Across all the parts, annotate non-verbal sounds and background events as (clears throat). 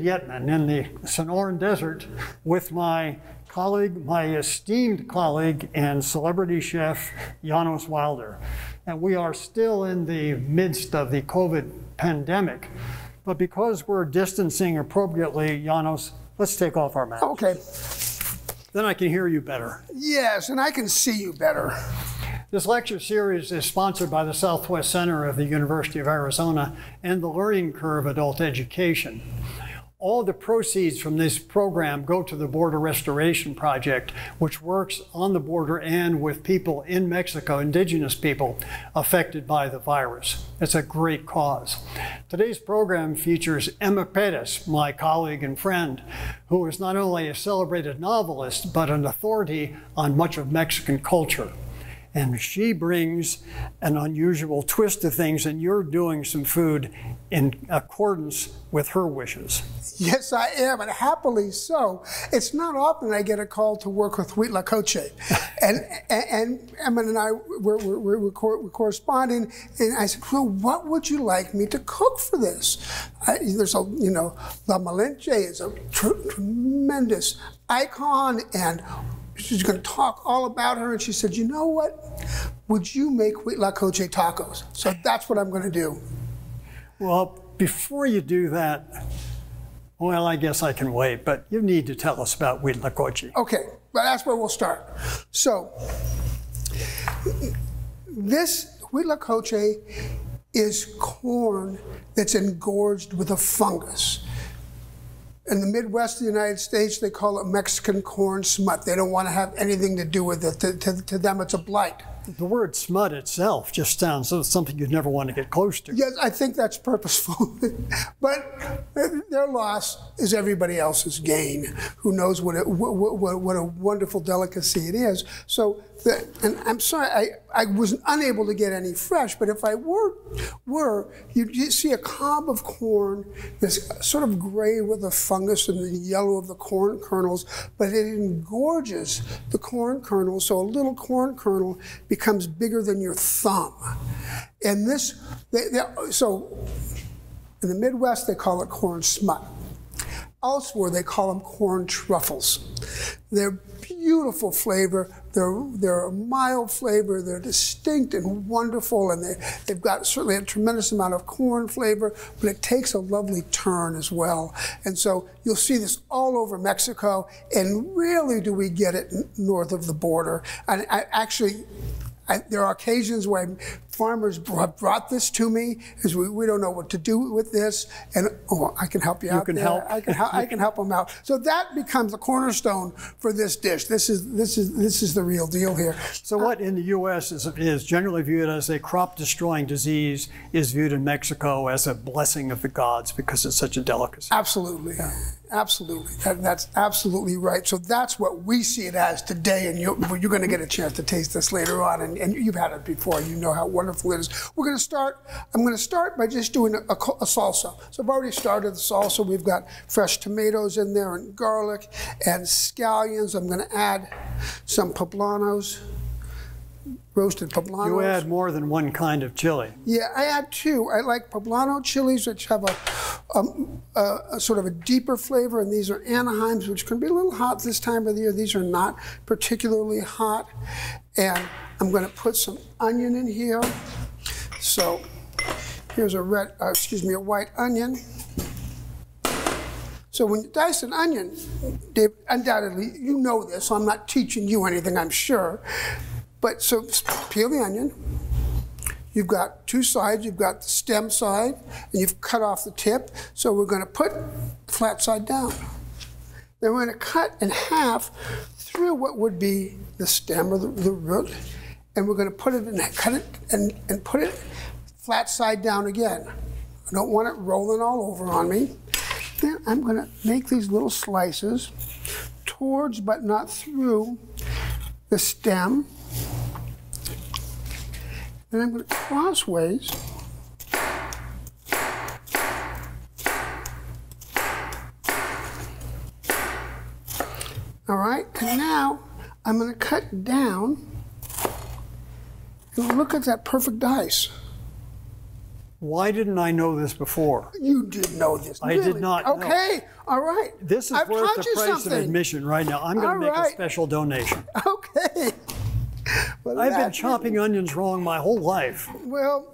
Yetman in the Sonoran Desert with my colleague, my esteemed colleague and celebrity chef, Janos Wilder. And we are still in the midst of the COVID pandemic. But because we're distancing appropriately, Janos, let's take off our masks. Okay. Then I can hear you better. Yes, and I can see you better. This lecture series is sponsored by the Southwest Center of the University of Arizona and the Learning Curve Adult Education. All the proceeds from this program go to the Border Restoration Project, which works on the border and with people in Mexico, indigenous people affected by the virus. It's a great cause. Today's program features Emma Perez, my colleague and friend, who is not only a celebrated novelist, but an authority on much of Mexican culture and she brings an unusual twist to things, and you're doing some food in accordance with her wishes. Yes, I am, and happily so. It's not often I get a call to work with Huitlacoche. (laughs) and, and, and Emma and I were, were, were, were, corresponding, and I said, well, what would you like me to cook for this? I, there's a, you know, La Malinche is a tr tremendous icon, and she's going to talk all about her. And she said, you know what? Would you make La Coche tacos? So that's what I'm going to do. Well, before you do that, well, I guess I can wait, but you need to tell us about Huitlacoche. Okay, well, that's where we'll start. So, this Huitlacoche is corn that's engorged with a fungus. In the Midwest of the United States, they call it Mexican corn smut. They don't want to have anything to do with it. To, to, to them, it's a blight. The word smut itself just sounds like something you'd never want to get close to. Yes, I think that's purposeful. (laughs) but their loss is everybody else's gain. Who knows what, it, what, what, what a wonderful delicacy it is. So the, and I'm sorry, I, I was unable to get any fresh, but if I were, were you'd see a cob of corn that's sort of gray with the fungus and the yellow of the corn kernels, but it engorges the corn kernels, so a little corn kernel becomes bigger than your thumb. And this, they, they, so in the Midwest, they call it corn smut. Elsewhere, they call them corn truffles. They're beautiful flavor. They're, they're a mild flavor. They're distinct and wonderful, and they, they've got certainly a tremendous amount of corn flavor, but it takes a lovely turn as well. And so you'll see this all over Mexico, and rarely do we get it north of the border. And I actually, I, there are occasions where farmers brought, brought this to me because we, we don't know what to do with this, and oh, I can help you, you out. Can there. help. I can help. I can help them out. So that becomes the cornerstone for this dish. This is this is this is the real deal here. So what in the U.S. is, is generally viewed as a crop-destroying disease is viewed in Mexico as a blessing of the gods because it's such a delicacy. Absolutely. Yeah. Absolutely. That, that's absolutely right. So that's what we see it as today, and you're, you're going to get a chance to taste this later on, and, and you've had it before. You know how wonderful it is. We're going to start, I'm going to start by just doing a, a, a salsa. So I've already started the salsa. We've got fresh tomatoes in there, and garlic, and scallions. I'm going to add some poblanos roasted poblanos. You add more than one kind of chili. Yeah, I add two. I like poblano chilies, which have a, um, a, a, sort of a deeper flavor, and these are Anaheims, which can be a little hot this time of the year. These are not particularly hot. And I'm going to put some onion in here. So here's a red, uh, excuse me, a white onion. So when you dice an onion, Dave, undoubtedly, you know this, so I'm not teaching you anything, I'm sure. But so peel the onion. You've got two sides. You've got the stem side, and you've cut off the tip. So we're going to put flat side down. Then we're going to cut in half through what would be the stem or the, the root, and we're going to put it in, cut it, and, and put it flat side down again. I don't want it rolling all over on me. Then I'm going to make these little slices towards but not through the stem. Then I'm going to crossways. All right, and now I'm going to cut down and look at that perfect dice. Why didn't I know this before? You did know this. I did really? not know. Okay, all right. This is I've worth the price of admission right now. I'm going All to make right. a special donation. (laughs) Okay. Well, I've been chopping onions wrong my whole life. Well,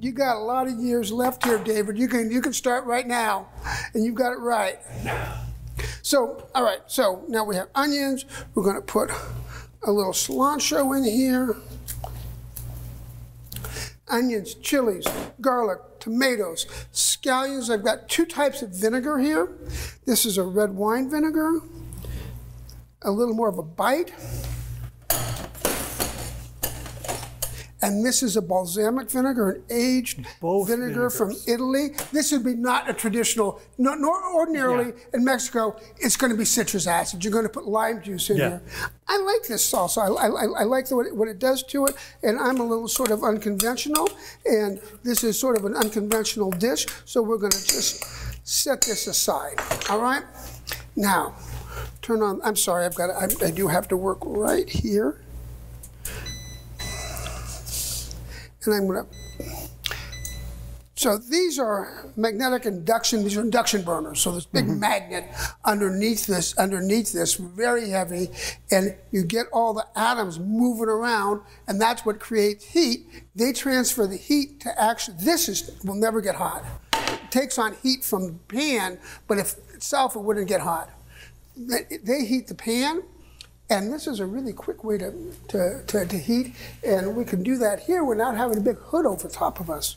you got a lot of years left here, David. You can you can start right now, and you've got it right. So, all right. So now we have onions. We're going to put a little cilantro in here. Onions, chilies, garlic, tomatoes, scallions. I've got two types of vinegar here. This is a red wine vinegar, a little more of a bite. And this is a balsamic vinegar, an aged Both vinegar from. Italy. This would be not a traditional, no, nor ordinarily in Mexico, it's going to be citrus acid. You're going to put lime juice in Yeah. here. I like this salsa. I, I, I like the, what, it, what it does to it, and I'm a little sort of unconventional, and this is sort of an unconventional dish, so we're going to just set this aside. All right? Now, turn on. I'm sorry, I've got. I, I do have to work right here, and I'm going to. So these are magnetic induction. These are induction burners. So this big mm-hmm. magnet underneath this, underneath this, very heavy, and you get all the atoms moving around, and that's what creates heat. They transfer the heat to actually. This is will never get hot. It takes on heat from the pan, but if itself it wouldn't get hot. They heat the pan, and this is a really quick way to, to, to, to heat, and we can do that here without having a big hood over top of us.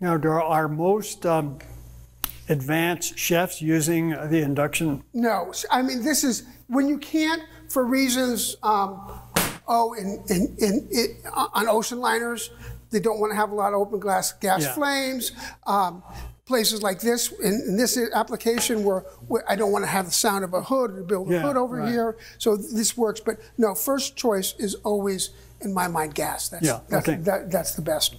Now, are most um, advanced chefs using the induction? No, I mean this is when you can't for reasons. Um, oh, in, in, in, in on ocean liners, they don't want to have a lot of open glass gas Yeah. flames. Um, places like this, in, in this application, where, where I don't want to have the sound of a hood or build a Yeah, hood over right. here, so this works. But no, first choice is always, in my mind, gas. That's, Yeah, that's, okay. that, that's the best.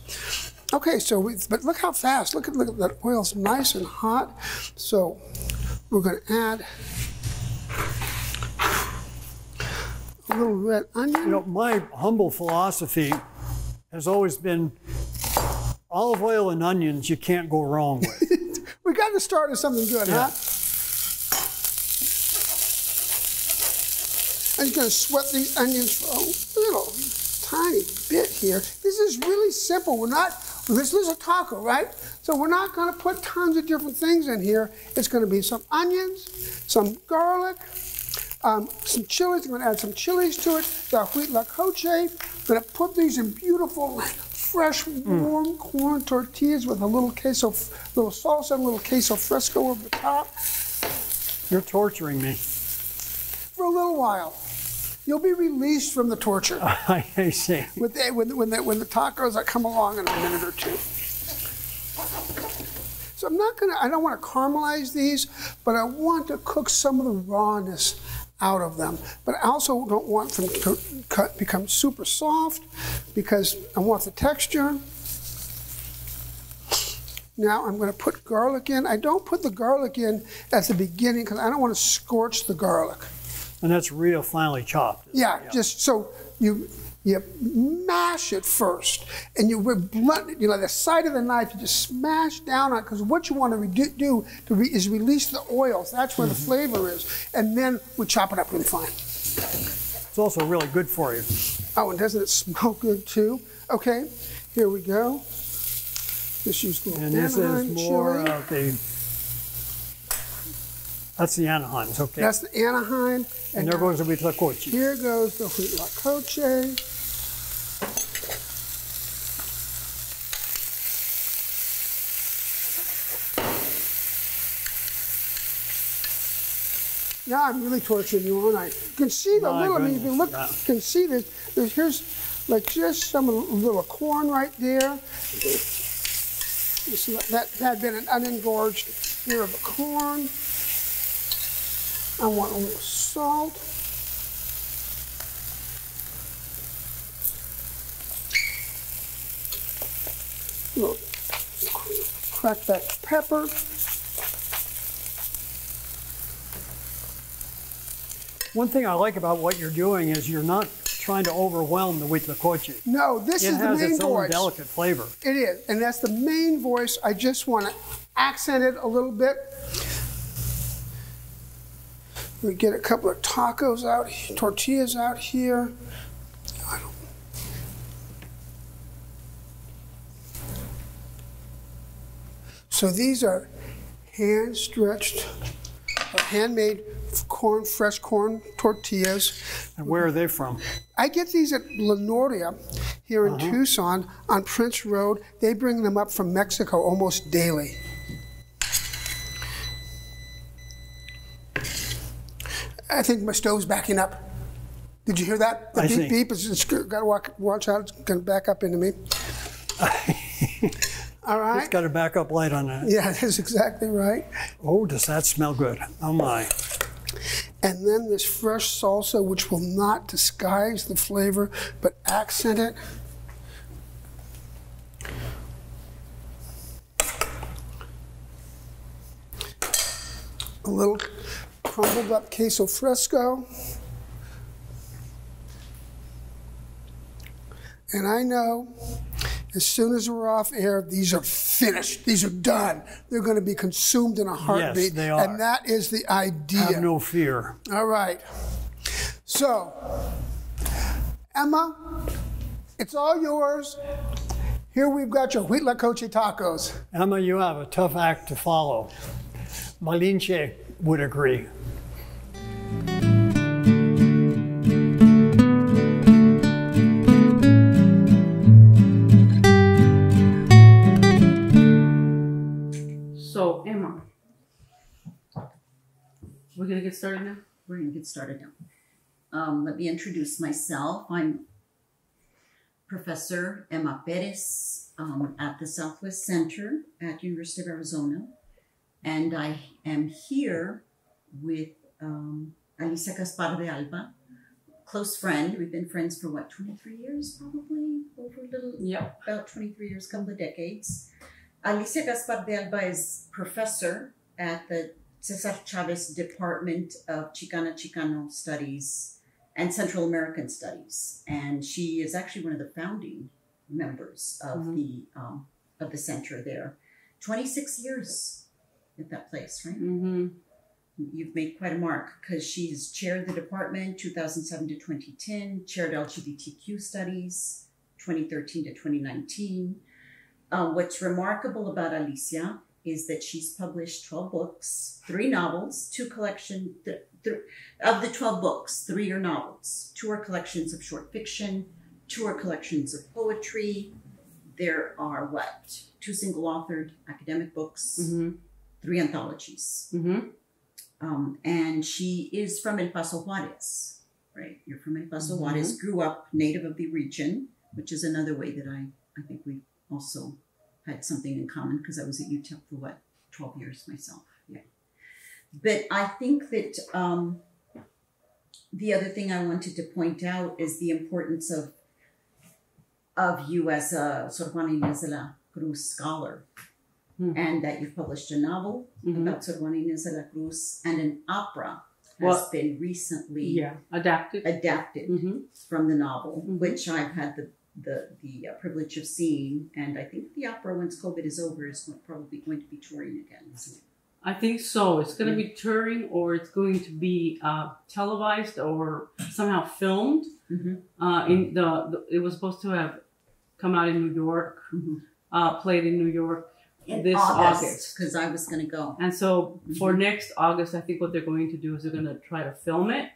Okay, so we, but look how fast. Look at look at that oil's nice and hot. So we're going to add a little red onion. You know, my humble philosophy has always been olive oil and onions you can't go wrong with. (laughs) we got to start with something good, huh? I'm just going to sweat these onions for a little tiny bit here. This is really simple. We're not, this is a taco, right? So we're not going to put tons of different things in here. It's going to be some onions, some garlic, um, some chilies. I'm going to add some chilies to it. The Huitlacoche. I'm going to put these in beautiful, fresh, warm corn tortillas with a little queso, little salsa, and a little queso fresco over the top You're torturing me. for a little while. You'll be released from the torture (laughs) I see. with the, when, when, the, when the tacos that come along in a minute or two. So I'm not gonna, I don't want to caramelize these, but I want to cook some of the rawness out of them. But I also don't want them to cut, become super soft because I want the texture. Now I'm going to put garlic in. I don't put the garlic in at the beginning because I don't want to scorch the garlic. And that's real finely chopped. Yeah, just so you you mash it first, and you with blunt, you know, the side of the knife, you just smash down on it because what you want to do to re- is release the oils. That's where the mm-hmm. flavor is, and then we chop it up really fine. It's also really good for you. Oh, and doesn't it smell good too? Okay, here we go. Just use the And this is more chili. of the. That's the Anaheims, okay. That's the Anaheim, and and there goes the Huitlacoche. here goes the wheat Now I'm really torturing you, aren't I? You can see the little, I mean, if you look, you can see this. There's, here's like just some little corn right there. This, that, that had been an unengorged ear of corn. I want a little salt. little cracked that pepper. One thing I like about what you're doing is you're not trying to overwhelm the Huitlacoche. No, this It is the has main its own voice. delicate flavor. It is, and that's the main voice. I just want to accent it a little bit. We get a couple of tacos out, tortillas out here. I don't- So these are hand stretched, handmade corn, fresh corn tortillas. And where are they from? I get these at Lenoria here in uh-huh. Tucson on Prince Road. They bring them up from Mexico almost daily. I think my stove's backing up. Did you hear that? The I beep see. beep. It's, it's got to walk, watch out. It's going to back up into me. (laughs) All right. It's got a backup light on that. Yeah, (laughs) that's exactly right. Oh, does that smell good? Oh my. And then this fresh salsa, which will not disguise the flavor, but accent it. A little crumbled up queso fresco. And I know as soon as we're off air, these are finished. These are done. They're going to be consumed in a heartbeat. Yes, they are. And that is the idea. Have no fear. All right. So, Emma, it's all yours. Here we've got your Huitlacoche tacos. Emma, you have a tough act to follow. Malinche would agree. Started now. We're going to get started now. Um, let me introduce myself. I'm Professor Emma Perez um, at the Southwest Center at University of Arizona, and I am here with um, Alicia Gaspar de Alba, close friend. We've been friends for what, 23 years, probably over a little Yep. about 23 years, couple of decades. Alicia Gaspar de Alba is professor at the Cesar Chavez Department of Chicana Chicano Studies and Central American Studies, and she is actually one of the founding members of Mhm. the um, of the center there. 26 years at that place, right? Mm-hmm. You've made quite a mark because she's chaired the department 2007 to 2010, chaired LGBTQ studies 2013 to 2019. Uh, what's remarkable about Alicia is that she's published 12 books, three novels, two collection th- th- of the 12 books, three are novels, two are collections of short fiction, two are collections of poetry. There are what? Two single authored academic books, Mm-hmm. three anthologies. Mm-hmm. Um, and she is from El Paso Juarez, right? You're from El Paso Juarez, grew up native of the region, which is another way that I, I think we also had something in common because I was at UTEP for what, 12 years myself. Yeah. But I think that um, the other thing I wanted to point out is the importance of of you as a Sor Juana Inés de la Cruz scholar, Mhm. and that you've published a novel Mhm. about Sor Juana Inés de la Cruz, and an opera has Well, been recently Yeah, adapted. adapted Mm-hmm. from the novel, Mhm. which I've had the the, the uh, privilege of seeing, and I think the opera, once COVID is over, is probably going to be touring again. isn't it? I think so. It's going to be touring, or it's going to be uh, televised, or somehow filmed. Mhm. Uh, in the, the, it was supposed to have come out in New York, Mhm. uh, played in New York, In This August, because I was going to go. and so for Mm-hmm. next August, I think what they're going to do is they're going to try to film it,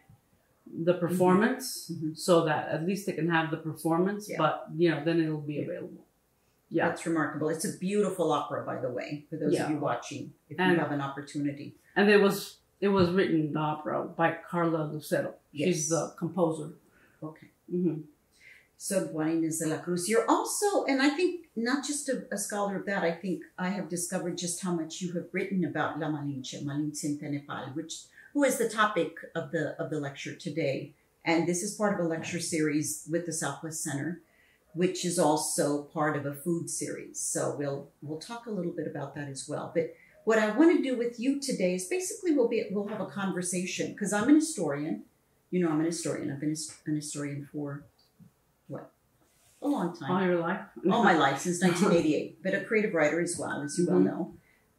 the performance, Mhm. so that at least they can have the performance. Yeah. But you know, then it'll be available. Yeah. That's remarkable. It's a beautiful opera, by the way, for those Yeah. of you watching, if And- you have an opportunity. And it was it was written the opera by Carla Lucero. Yes. She's the composer. Okay. hmm Sor Juana Inés de la Cruz. You're also, and I think not just a, a scholar of that, I think I have discovered just how much you have written about La Malinche, Malinche Tenepal, which who is the topic of the of the lecture today. And this is part of a lecture series with the Southwest Center, which is also part of a food series. So we'll we'll talk a little bit about that as well. But what I want to do with you today is basically we'll be we'll have a conversation because I'm an historian You know, I'm an historian. I've been an historian for what? A long time. All your life? All my life, since 1988. But a creative writer as well, as you well Mhm. know.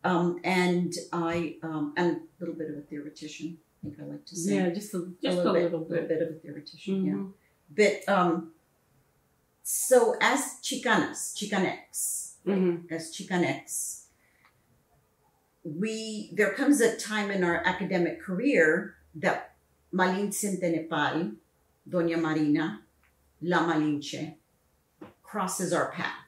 Um, and I um, am a little bit of a theoretician, I think I like to say. Yeah, just a, just a little, little, bit, bit. little bit of a theoretician, yeah. Mhm. But um, so as Chicanas, Chicanx, Mhm. as Chicanx, we there comes a time in our academic career that Malinche Tenepal, Doña Marina, La Malinche, crosses our path.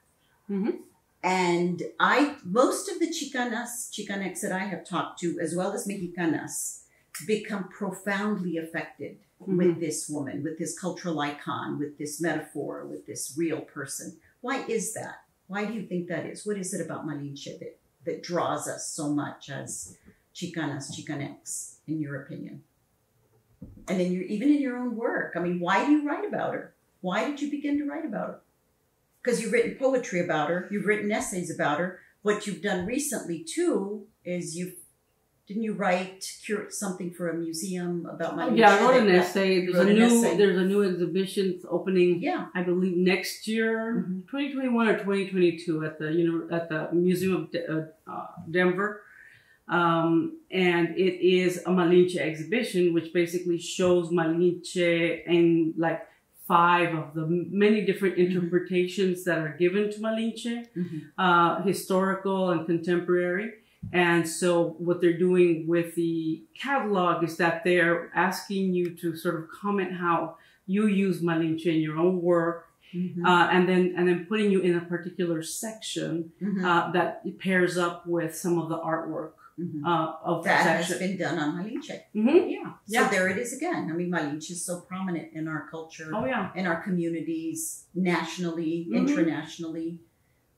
Mhm. And I, most of the Chicanas, Chicanx that I have talked to, as well as Mexicanas, become profoundly affected mm-hmm. with this woman, with this cultural icon, with this metaphor, with this real person. Why is that? Why do you think that is? What is it about Malinche that, that draws us so much as Chicanas, Chicanx, in your opinion? And then you're even in your own work, I mean, why do you write about her? Why did you begin to write about her? Because you've written poetry about her, you've written essays about her. What you've done recently too is you've didn't you write cure something for a museum about my Oh, yeah, I wrote an essay. you There's a new essay. there's a new exhibition opening. Yeah. I believe next year, Mhm. 2021 or 2022, at the uni- at the Museum of De- uh, uh, Denver, um, and it is a Malinche exhibition, which basically shows Malinche in like five of the many different interpretations that are given to Malinche, Mhm. uh, historical and contemporary. And so what they're doing with the catalog is that they're asking you to sort of comment how you use Malinche in your own work, Mhm. uh, and then and then putting you in a particular section Mhm. uh, that pairs up with some of the artwork Mhm. uh, of that that has been done on Malinche. hmm Yeah. So Yeah. there it is again. I mean, Malinche is so prominent in our culture, Oh yeah. in our communities, nationally, Mhm. internationally.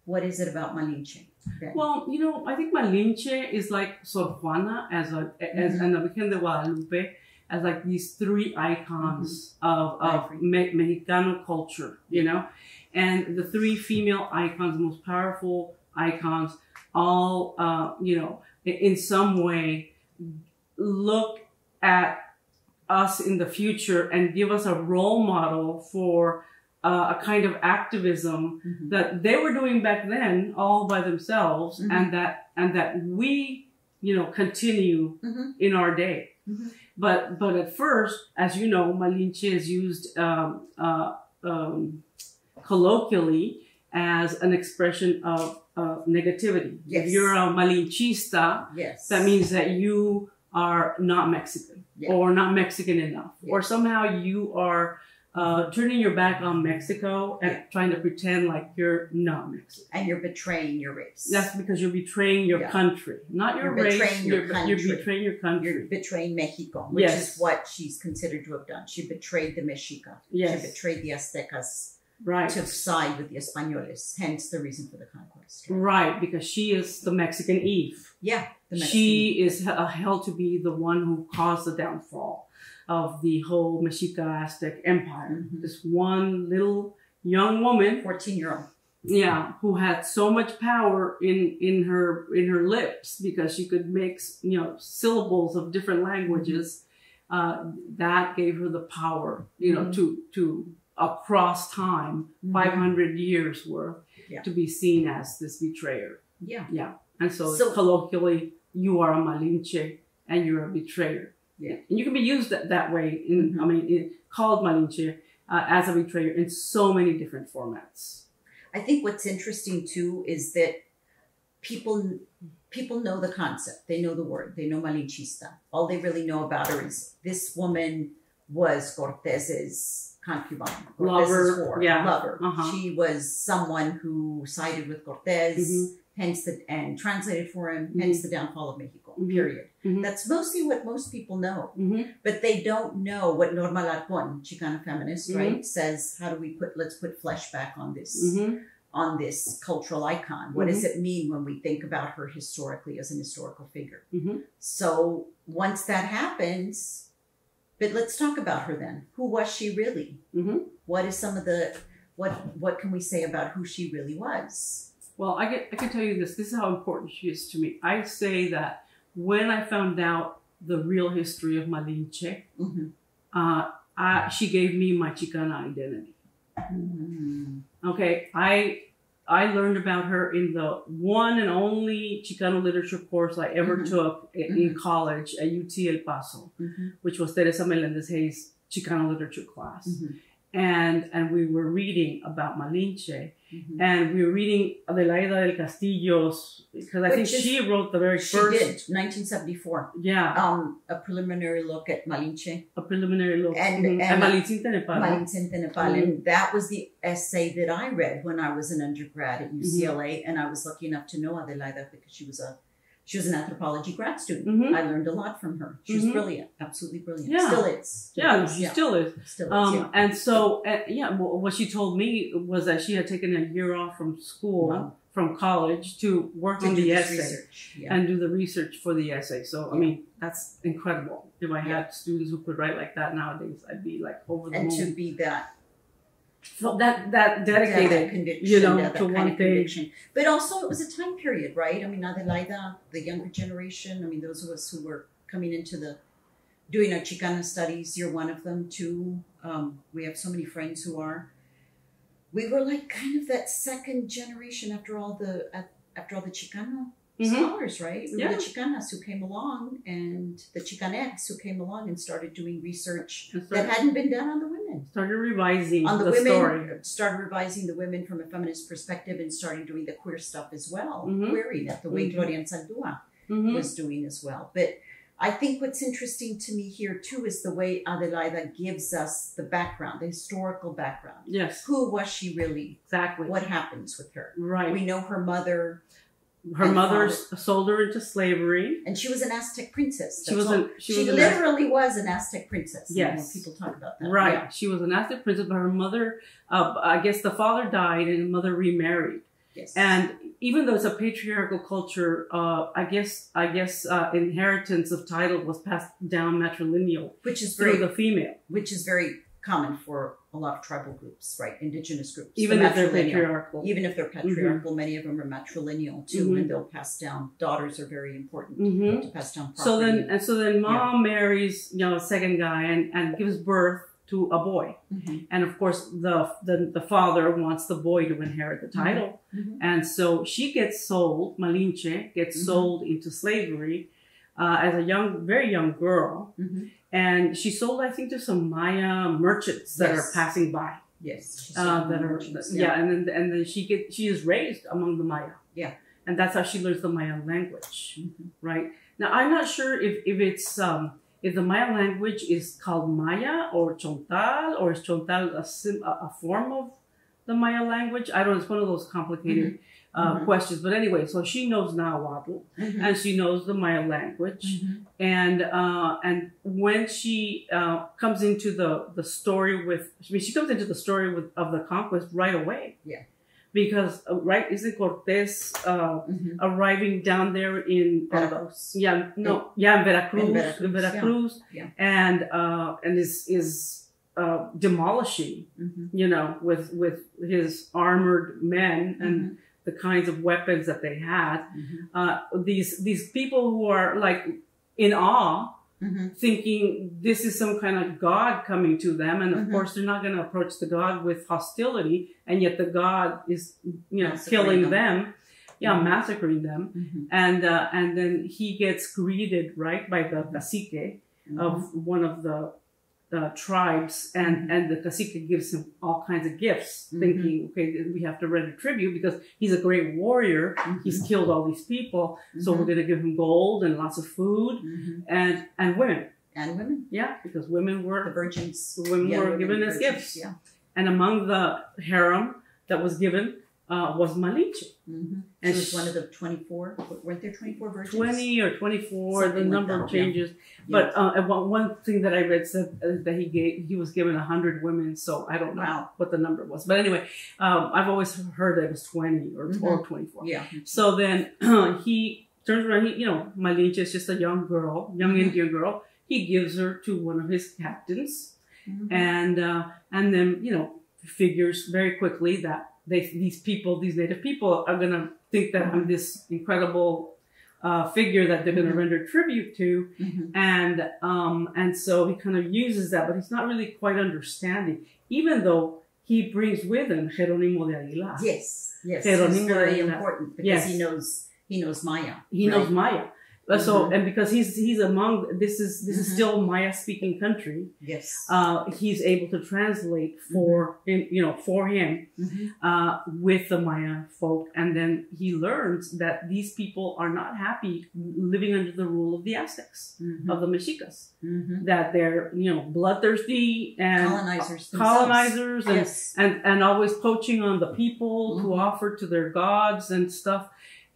What is it about Malinche? that- Well, you know, I think Malinche is like Sor Juana as a as Mhm. and the Virgen de Guadalupe as like these three icons of, I of agree. Me- Mexicano culture, you know, and the three female icons, most powerful icons, all uh, you know, in, some way look at us in the future and give us a role model for uh, a kind of activism Mhm. that they were doing back then all by themselves Mhm. and that and that we you know continue Mhm. in our day Mhm. but but at first as you know malinche is used um, uh, um, colloquially as an expression of uh, negativity Yes. if you're a malinchista Yes. that means that you are not Mexican Yeah. or not Mexican enough, Yeah. or somehow you are uh, turning your back on Mexico and Yeah. trying to pretend like you're not Mexican. and you're betraying your race. That's because you're betraying your Yeah. country, not your You're race. betraying your you're, you're betraying your country. You're betraying Mexico, which Yes. is what she's considered to have done. She betrayed the Mexica. Yes. She betrayed the Aztecas right. to side with the Españoles, hence the reason for the conquest. Right, because she is the Mexican Eve. Yeah. The she is uh, held to be the one who caused the downfall of the whole Mexica Aztec Empire. Mhm. This one little young woman 14 year old. yeah who had so much power in in her in her lips because she could mix you know syllables of different languages uh, that gave her the power you know Mhm. to to across time Mhm. 500 years worth Yeah. to be seen as this betrayer Yeah. yeah and so, So- colloquially you are a malinche and you're a betrayer Yeah. and you can be used that, that way in Mhm. i mean it, called malinche uh, as a betrayer in so many different formats I think what's interesting too is that people people know the concept. They know the word. They know Malinchista. All they really know about her is this woman was Cortez's concubine, Lover, yeah. lover. Uh-huh. She was someone who sided with Cortez, Mhm. hence the and translated for him, Mhm. hence the downfall of Mexico. Mhm. Period. Mhm. That's mostly what most people know hmm but they don't know what Norma Alarcón, Chicana feminist, right, says. How do we put? Let's put flesh back on this on this cultural icon. What does it mean when we think about her historically as an historical figure? So once that happens, but let's talk about her then. Who was she really? Mhm. What is some of the what what can we say about who she really was? Well, I can, I can tell you this. This is how important she is to me. I say that when I found out the real history of Malinche, Mhm. uh, I, she gave me my Chicana identity. Mhm. Okay, I I learned about her in the one and only Chicano literature course I ever Mhm. took in college at UT El Paso, Mhm. which was Teresa Melendez Hayes' Chicano literature class. And and we were reading about Malinche, Mhm. and we were reading Adelaida del Castillo's because I think is- she wrote the very She first. did 1974. Yeah, Um, a preliminary look at Malinche, a preliminary look. And- Mhm. and- Malinche Tenepal. Malinche Tenepal, Mhm. and that was the essay that I read when I was an undergrad Mm-hmm. at UCLA, and I was lucky enough to know Adelaida because she was a she was an anthropology grad student. Mhm. I learned a lot from her. She was Mhm. brilliant, absolutely brilliant. Yeah. Still is. Still Yeah, is, she yeah. still is. Still is, Um, yeah. and so, uh, yeah, what she told me was that she had taken a year off from school, Wow. from college, to work To on the essay. And do the research for the essay. So, I mean, that's incredible. If I had students who could write like that nowadays, I'd be like over the and to be that So that that that, that dedicated, conviction, you know, that to one thing. conviction. But also, it was a time period, right? I mean, Adelaida, the younger generation. I mean, those of us who were coming into the doing our Chicana studies, you're one of them too. Um, we have so many friends who are. We were like kind of that second generation after all the after all the Chicano Mhm. scholars, right? We Yeah. were the Chicanas who came along and the Chicanettes who came along and started doing research And that hadn't been done on the women started revising on the, the, women story. started revising the women from a feminist perspective and started doing the queer stuff as well Mhm. querying it the way Mhm. gloria Anzaldúa Mhm. was doing as well but i think what's interesting to me here too is the way adelaida gives us the background the historical background Yes, who was she really exactly. what happens with her right. we know her mother Her mother sold her into slavery. and she was an aztec princess She was an she, she, was literally was an aztec princess Yes. people talk about that Right. Yeah. She was an Aztec princess, but her mother, uh, I guess the father died and the mother remarried. yes And even though it's a patriarchal culture, uh, I guess I guess uh, inheritance of title was passed down matrilineal which is through very the female, which is very common for a lot of tribal groups, right? Indigenous groups. even The if they're patriarchal. Even if they're patriarchal, many of them are matrilineal too, Mhm. and they'll pass down. Daughters are very important hmm to pass down property. So then, and so then, mom marries you know a second guy and, and gives birth to a boy, Mhm. and of course the, the the father wants the boy to inherit the title, Mhm. and so she gets sold. Malinche gets sold into slavery uh, as a young, very young girl. And she sold I think to some Maya merchants that Yes. are passing by. Yes, Uh, that are merchants, yeah. and then and then she get she is raised among the Maya. Yeah. and that's how she learns the Maya language, Mhm. right? Now I'm not sure if if it's um if the Maya language is called Maya or Chontal or is Chontal a, sim, a, a form of the Maya language? I don't. know. It's one of those complicated. Uh, Mhm. questions, but anyway, so she knows Nahuatl Mhm. and she knows the Maya language, Mhm. and uh, and when she uh, comes into the the story with, I mean, she comes into the story with of the conquest right away. Yeah. Because uh, right, isn't Cortes uh, Mhm. arriving down there in uh, Veracruz. yeah, no, yeah, in Veracruz, In in Veracruz, Veracruz, yeah. and uh, and is is uh, demolishing, Mhm. you know, with with his armored men and Mhm. The kinds of weapons that they had. Mhm. Uh, these these people who are like in awe, Mhm. thinking this is some kind of god coming to them, and of Mhm. course they're not going to approach the god with hostility, and yet the god is you know killing them. them, yeah, Mhm. massacring them, Mhm. and uh, and then he gets greeted right by the cacique Mhm. of one of the uh, tribes, and Mhm. and the cacique gives him all kinds of gifts, Mhm. thinking, okay, we have to render tribute because he's a great warrior. He's Mhm. killed all these people, so Mhm. we're going to give him gold and lots of food Mhm. and and women. and women, Yeah, because women were the virgins, the women young were women given as gifts, Yeah. and among the harem that was given uh, was Malinche. Mm-hmm. And she was one of the 24. Weren't there 24 virgins? 20 or 24 Something the like number that, yeah. changes but uh, and one, one thing that i read said uh, that he gave he was given 100 women so i don't know Wow. what the number was but anyway um, i've always heard that it was 20 or, Mhm. or 24 Yeah. so then (clears throat) he turns around he, you know malinche is just a young girl young Mhm. indian girl he gives her to one of his captains Mhm. and uh, and then you know figures very quickly that they these people these native people are gonna think that I'm this incredible uh, figure that they're going to Mhm. render tribute to, Mhm. and um, and so he kind of uses that, but he's not really quite understanding, even though he brings with him Jerónimo de Aguilar. Yes, yes, Niño very important because Yes. he knows he knows Maya. He knows? Maya. So Mhm. and because he's he's among this is this is Mhm. still Maya speaking country, Yes. uh, he's able to translate for him, you know for him Mhm. uh, with the Maya folk, and then he learns that these people are not happy living under the rule of the Aztecs Mhm. of the Mexicas. That they're you know bloodthirsty and Colonizers colonizers and Yes. and and always poaching on the people who offer to their gods and stuff.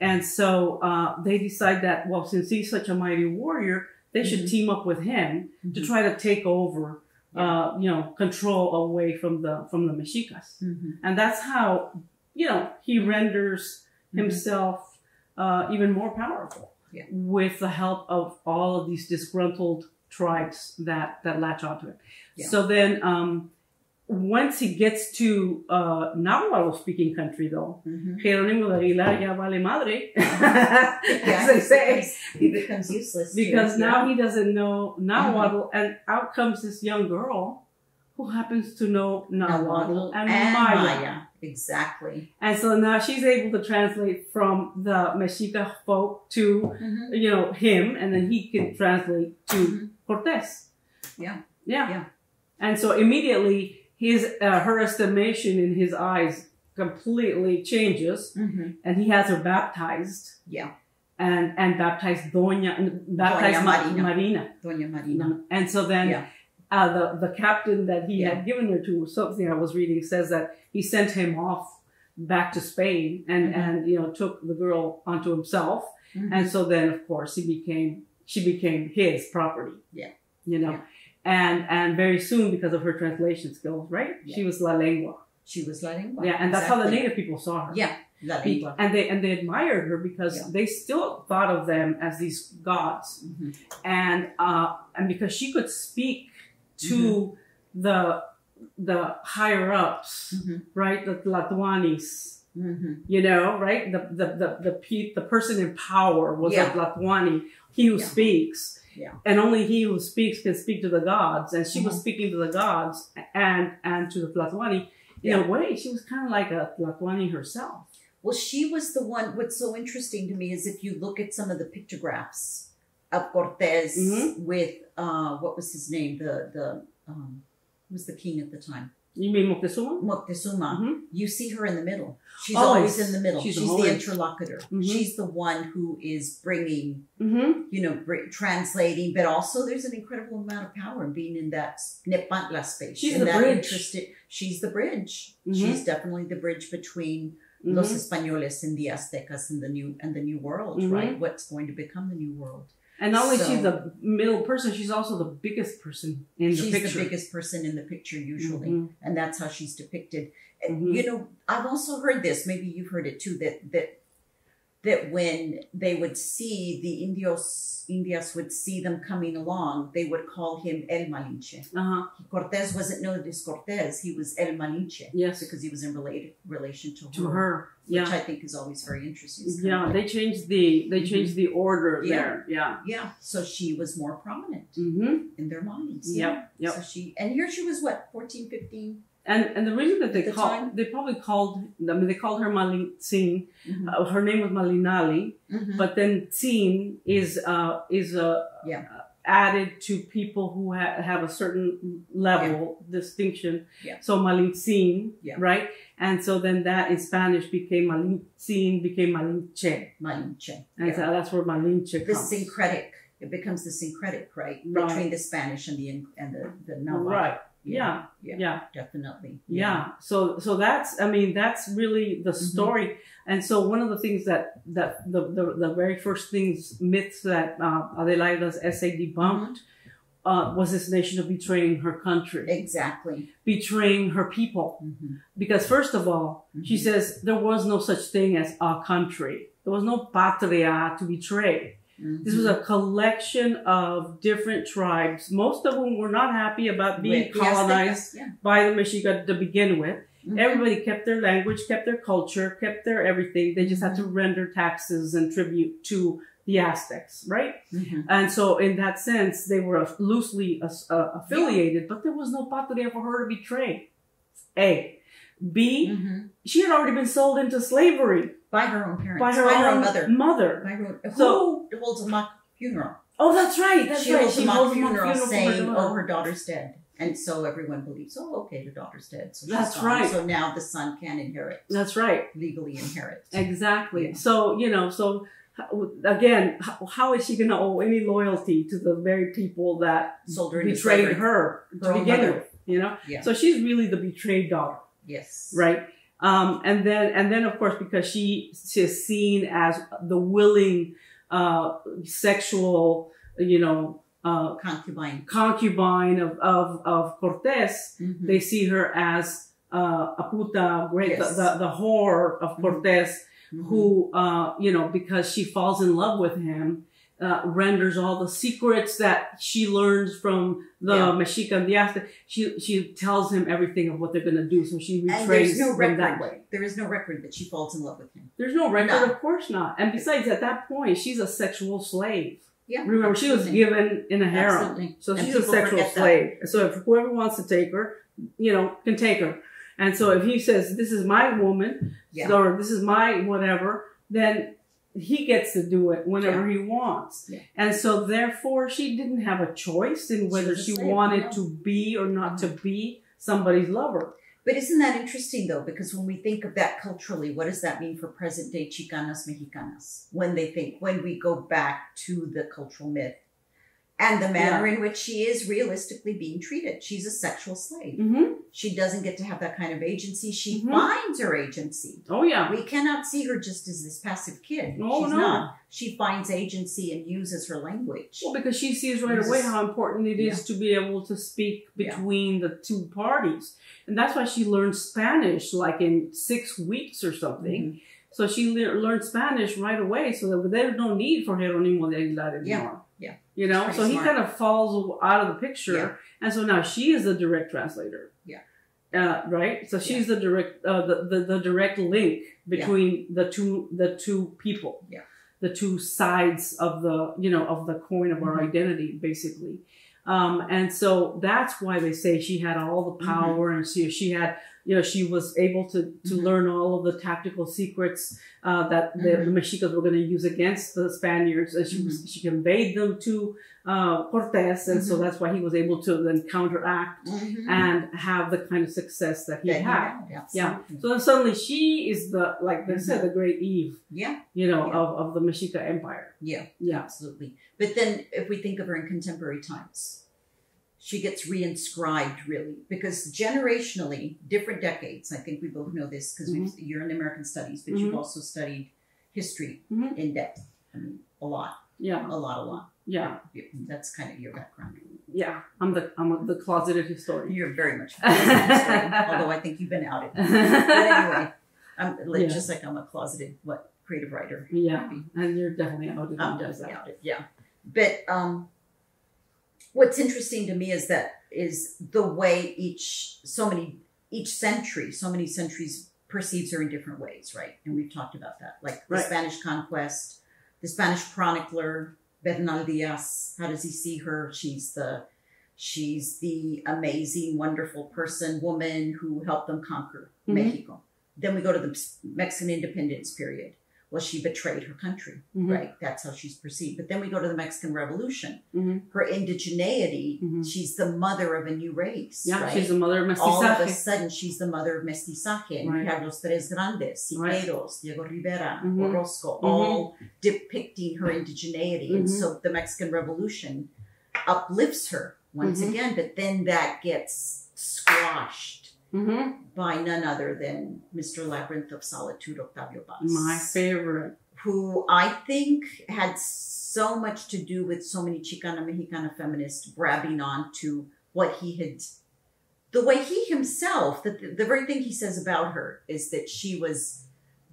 And so uh, they decide that well, since he's such a mighty warrior, they should Mhm. team up with him to Mhm. try to take over, uh, you know, control away from the from the Mexicas. Mhm. And that's how you know he renders Mhm. himself uh, even more powerful Yeah. with the help of all of these disgruntled tribes that that latch onto it. Yeah. So then, um, once he gets to uh, Nahuatl speaking country, though, Mhm. Jerónimo de Aguilar ya vale madre, Yeah, (laughs) as they he say, he becomes useless too, because yeah. now he doesn't know Nahuatl, Mm-hmm. and out comes this young girl who happens to know Nahuatl, Nahuatl and, and Maya. Maya. Exactly. And so now she's able to translate from the Mexica folk to, Mhm. you know, him, and then he can translate to Mhm. Cortez. Yeah. Yeah. Yeah. And so immediately his, uh, her estimation in his eyes completely changes, Mhm. and he has her baptized. Yeah. And, and baptized Doña, baptized Doña Marina. Marina. Doña Marina. And so then Yeah. uh, the, the captain that he Yeah. had given her to, something I was reading says that he sent him off back to Spain and, Mhm. and, you know, took the girl onto himself. Mhm. And so then, of course, he became, she became his property. Yeah. You know, Yeah. And, and very soon because of her translation skills, right? Yeah. She was La Lengua. She was La Lengua. Yeah. And that's how the native people saw her. Yeah. La Lengua. and they and they admired her because Yeah. they still thought of them as these gods Mhm. and uh, and because she could speak to Mm-hmm. the the higher ups, Mhm. right? The Tlatoanis, Mhm. you know, right? The the the the, pe- the person in power was Yeah. a Tlatoani, he who Yeah. speaks. Yeah. And only he who speaks can speak to the gods. And she was Mhm. speaking to the gods and and to the Tlatoani. In Yeah. a way, she was kind of like a Tlatoani herself. Well, she was the one. What's so interesting to me is if you look at some of the pictographs of Cortez Mhm. with uh, what was his name? The the um, who was the king at the time? You mean Moctezuma? Moctezuma. Mhm. You see her in the middle. She's Always. always in the middle. She's She's, the interlocutor. Mhm. She's the one who is bringing, Mm-hmm. you know, br- translating, but also there's an incredible amount of power in being in that Nepantla space. She's in the bridge. Interested, she's the bridge. Mhm. She's definitely the bridge between Mm-hmm. Los Españoles and the Aztecas and the new and the new world, Mhm. right? What's going to become the new world? And not only So- she's the middle person, she's also the biggest person in the she's picture. the biggest person in the picture usually, Mhm. and that's how she's depicted. And Mhm. you know, I've also heard this. Maybe you've heard it too. That that that when they would see the Indios, Indias would see them coming along, they would call him El Malinche. Uh-huh. Cortez wasn't known as Cortez; he was El Malinche Yes. because he was in related relation to her, To her. which Yeah. I think is always very interesting. Yeah. They changed the they Mhm. changed the order Yeah. there. Yeah. yeah. So she was more prominent Mm-hmm. in their minds. Yep. Yep. So she and here she was what 14, 15? And and the reason that they the called time? they probably called I mean they called her Malin Tsin. Mhm. Uh, her name was Malinali, Mhm. but then Tsin is uh is uh, Yeah. uh, added to people who ha- have a certain level distinction. Yeah. So Malintzin, Yeah. right? And so then that in Spanish became Malintzin, became Malinche. Malinche. And Yeah. so that's where Malinche the comes. syncretic. It becomes the syncretic, right? Right. Between the Spanish and the and the the Nahuatl. Right. Yeah. Yeah. Yeah. Definitely. Yeah. So so that's I mean that's really the Mm-hmm. story. And so one of the things that that the the, the very first things myths that uh, Adelaida's essay debunked Mm-hmm. uh, was this nation of betraying her country, Exactly. betraying her people. Mhm. Because first of all, she Mhm. says there was no such thing as a country. There was no patria to betray. This was a collection of different tribes, most of whom were not happy about being With colonized Aztecas, Yeah. by the Mexica to begin with. Mhm. Everybody kept their language, kept their culture, kept their everything. They just had to render taxes and tribute to the Aztecs, right? Mhm. And so, in that sense, they were loosely uh, affiliated, but there was no patria for her to betray. A. B. Mhm. She had already been sold into slavery By her own parents. by her own mother. mother. By her own, So- who holds a mock funeral? Oh, that's right. That's she right. holds she a mock holds funeral, funeral saying, her "Oh, her daughter's dead," and so everyone believes, "Oh, okay, the daughter's dead." So That's gone. right. So now the son can inherit, That's right. legally inherit. Exactly. Yeah. So, you know, so again, how, is she going to owe any loyalty to the very people that Sold her betrayed her Her to begin mother. with? You know, Yeah. so she's really the betrayed daughter, Yes. right? Um, and then, and then, of course, because she, she is seen as the willing, uh, sexual, you know, uh, Concubine. concubine of of, of Cortés, Mhm. they see her as uh, a puta, great, Yes. the, the, the whore of Mhm. Cortés, Mhm. who, uh, you know, because she falls in love with him, uh, renders all the secrets that she learns from the Yeah. Mexica and the Aztec. She, she tells him everything of what they're going to do. So she And there's no them that way. There is no record that she falls in love with him. There's no record, of course not. And besides, at that point, she's a sexual slave. Yeah. Remember, she was given in a harem. Absolutely. So And she's a sexual forget that. slave. So if whoever wants to take her, you know, can take her. And so if he says, this is my woman, Yeah. or this is my whatever, then he gets to do it whenever he wants. Yeah. And so therefore she didn't have a choice in whether a she wanted to be or not to uh-huh. be somebody's lover. But isn't that interesting though? Because when we think of that culturally, what does that mean for present day Chicanas Mexicanas? When they think, when we go back to the cultural myth and the manner in which she is realistically being treated. She's a sexual slave. hmm She doesn't get to have that kind of agency. She Mhm. finds her agency. Oh yeah. We cannot see her just as this passive kid. Oh, She's no. not. She finds agency and uses her language. Well, because she sees right This away how important it is to be able to speak Yeah. between the two parties. And that's why she learned Spanish like in six weeks or something. Mm-hmm. So she le- learned Spanish right away so that there's no need for Jeronimo de Aguilar anymore. Yeah, yeah. You know, so pretty he kind of falls out of the picture. Yeah. And so now she is the direct translator. Yeah. Uh, right? So she's the direct, uh, the, the, the direct link between the two, the two people. Yeah. The two sides of the, you know, of the coin of our Mhm. identity, basically. Um, and so that's why they say she had all the Mm-hmm. power and she, she had, you know, she was able to, to Mhm. learn all of the tactical secrets, uh, that the, the Mexicans were going to use against the Spaniards. And she was, she conveyed them to, uh, Cortes. And so Mhm. that's why he was able to then counteract and have the kind of success that he he had. Yeah. absolutely. So then suddenly she is the, like they said, the great Eve, Yeah, you know, Yeah. of, of the Mexica Empire. yeah. Yeah. Absolutely. But then if we think of her in contemporary times, she gets reinscribed really because generationally, different decades, I think we both know this because Mm-hmm. you're in American studies, but you've also studied history Mhm. in depth. I mean, a lot, Yeah. a lot, a lot. Yeah. That's kind of your background. Yeah. I'm the, I'm the closeted historian. You're very much, a historian, (laughs) although I think you've been outed. But anyway, I'm (laughs) like, Yeah. just like I'm a closeted what creative writer. Yeah. And you're definitely out of I'm definitely outed, yeah. But um, what's interesting to me is that is the way each so many each century, so many centuries perceives her in different ways, right? And we've talked about that, like the Spanish conquest, the Spanish chronicler Bernal Diaz. How does he see her? She's the she's the amazing, wonderful person, woman who helped them conquer Mhm. Mexico. Then we go to the Mexican independence period. Well, she betrayed her country Mhm. right? That's how she's perceived. But then we go to the Mexican Revolution. Mhm. Her indigeneity, Mhm. she's the mother of a new race. Yeah. right? She's the mother of All of a mestizaje. sudden, she's the mother of mestizaje. And Right. we have Los Tres Grandes, Right. Siqueiros, Diego Rivera, Mhm. Orozco, Mhm. all depicting her indigeneity. And Mhm. so the Mexican Revolution uplifts her once again, but then that gets squashed hmm by none other than Mr. Labyrinth of Solitude, Octavio Paz My favorite. who I think had so much to do with so many Chicana Mexicana feminists grabbing on to what he had, the way he himself, the, the very thing he says about her is that she was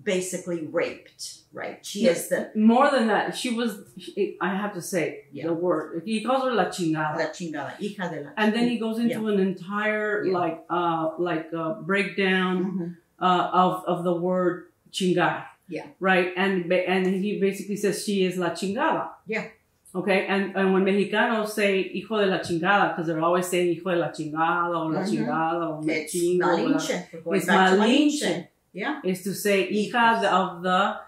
basically raped, right? She is the More than that, she was, she, I have to say Yeah. the word. He calls her la chingada. la chingada, hija de la and then he goes into an entire Yeah. like uh like uh breakdown Mhm. uh of of the word chingar Yeah. Right. And and he basically says she is la chingada. Yeah. Okay. And and when Mexicanos say hijo de la chingada, because they're always saying hijo de la chingada or la Mhm. chingada or me It's chingo, or Malinche. It's Malinche. Yeah. is to say hija of the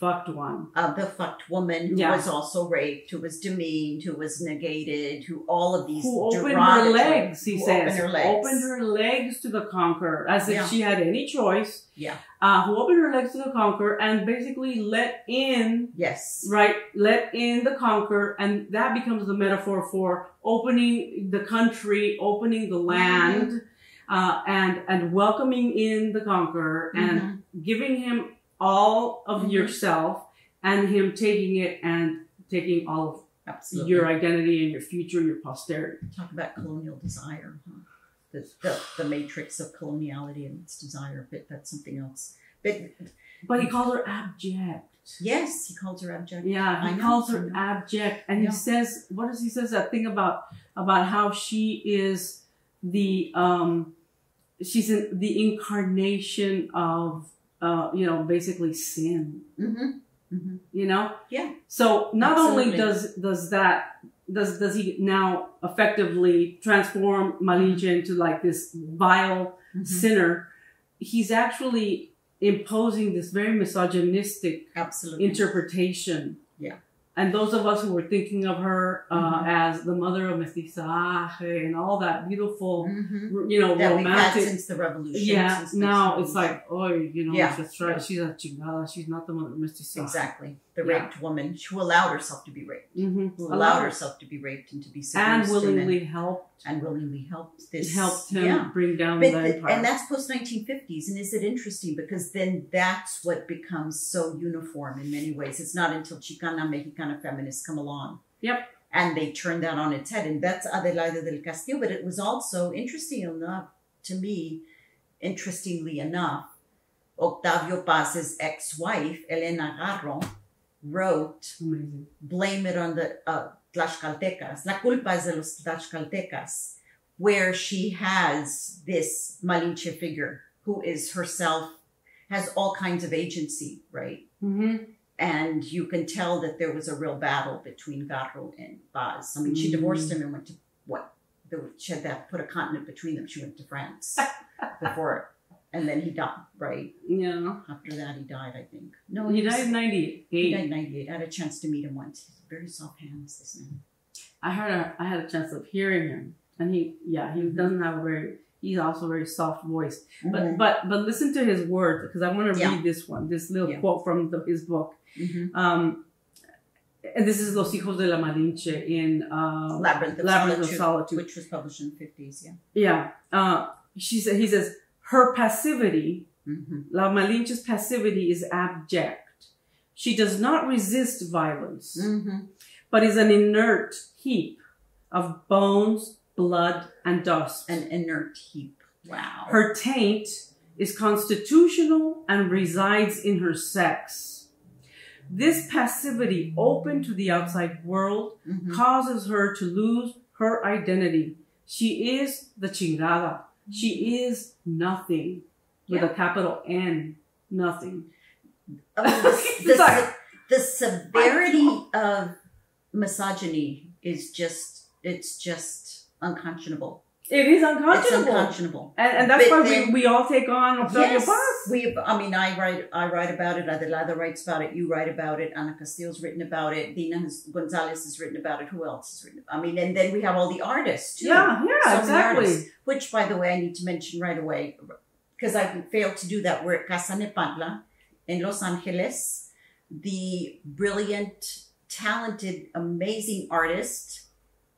fucked one. Of the fucked woman who Yeah. was also raped, who was demeaned, who was negated, who all of these Who opened her legs, he who says. Opened her legs. Opened her legs to the conqueror, as if Yeah. she had any choice. Yeah. Uh, who opened her legs to the conqueror and basically let in Yes. right let in the conquer and that becomes the metaphor for opening the country opening the land uh, and and welcoming in the conqueror and Mhm. giving him all of Mhm. yourself and him taking it and taking all of Absolutely. your identity and your future and your posterity Talk about colonial desire. Huh? The, the, the matrix of coloniality and its desire, but that's something else. But but he calls her abject yes, he calls her abject. Yeah, he know, calls I her know. abject, and Yeah. he says, "What does he says that thing about about how she is the um, she's in, the incarnation of uh, you know basically sin. Mm-hmm. Mm-hmm. You know. Yeah. So not only does does that does does he now effectively transform Malinche into like this vile Mm-hmm. sinner, he's actually imposing this very misogynistic Absolutely. interpretation. Yeah. And those of us who were thinking of her uh, Mhm. as the mother of mestizaje and all that beautiful, Mhm. you know, That romantic. since the revolution. Yeah, now it's like, oh, you know, Yeah. that's right. Yeah. She's a chingada. She's not the mother of mestizaje. exactly the Yeah. raped woman who allowed herself to be raped, Mm-hmm. who allowed herself to be raped and to be seduced, and willingly helped and willingly helped this helped him Yeah. bring down But the the- empire. and that's post 1950s and is it interesting because then that's what becomes so uniform in many ways it's not until chicana mexicana feminists come along Yep. and they turn that on its head and that's adelaida del castillo but it was also interesting enough to me interestingly enough octavio paz's ex-wife elena garro wrote Amazing. blame it on the uh, Tlaxcaltecas. La culpa es de los Tlaxcaltecas, where she has this Malinche figure who is herself, has all kinds of agency, right? Mm-hmm. And you can tell that there was a real battle between Garro and Paz. I mean, she Mm. divorced him and went to what? She had that put a continent between them. She went to France (laughs) before, and then he died, right? Yeah. After that, he died, I think. No, He was- died in He died in 98. I had a chance to meet him once. He's very soft hands, this man. I heard a, I had a chance of hearing him, and he yeah he Mhm. doesn't have a very he's also very soft voice. But Mhm. but but listen to his words because I want to Yeah. read this one this little Yeah. quote from the, his book. Mhm. Um, and this is Los Hijos de la Malinche in uh, Labyrinth of Labyrinth of Solitude, Solitude. which was published in the 50s, yeah. Yeah. Uh, she said he says her passivity, Mm-hmm. La Malinche's passivity is abject. She does not resist violence. Mm-hmm. but is an inert heap of bones, blood, and dust. An inert heap. Wow. her taint is constitutional and resides in her sex. This passivity, open to the outside world, Mhm. causes her to lose her identity. She is the chingada. She is nothing with a capital N. Nothing. Mean, the, the, the severity of misogyny is just, it's just unconscionable. It is It's unconscionable. unconscionable. and, and that's But why then- we, we all take on Octavio Yes, Paz. we. I mean, I write. I write about it. Adelaida writes about it. You write about it. Ana Castillo's written about it. Dina has, Gonzalez has written about it. Who else has written? I mean, and then we have all the artists too. Yeah, yeah, exactly. artists, Which, by the way, I need to mention right away because I failed to do that. We're at Casa Nepantla in Los Angeles. The brilliant, talented, amazing artist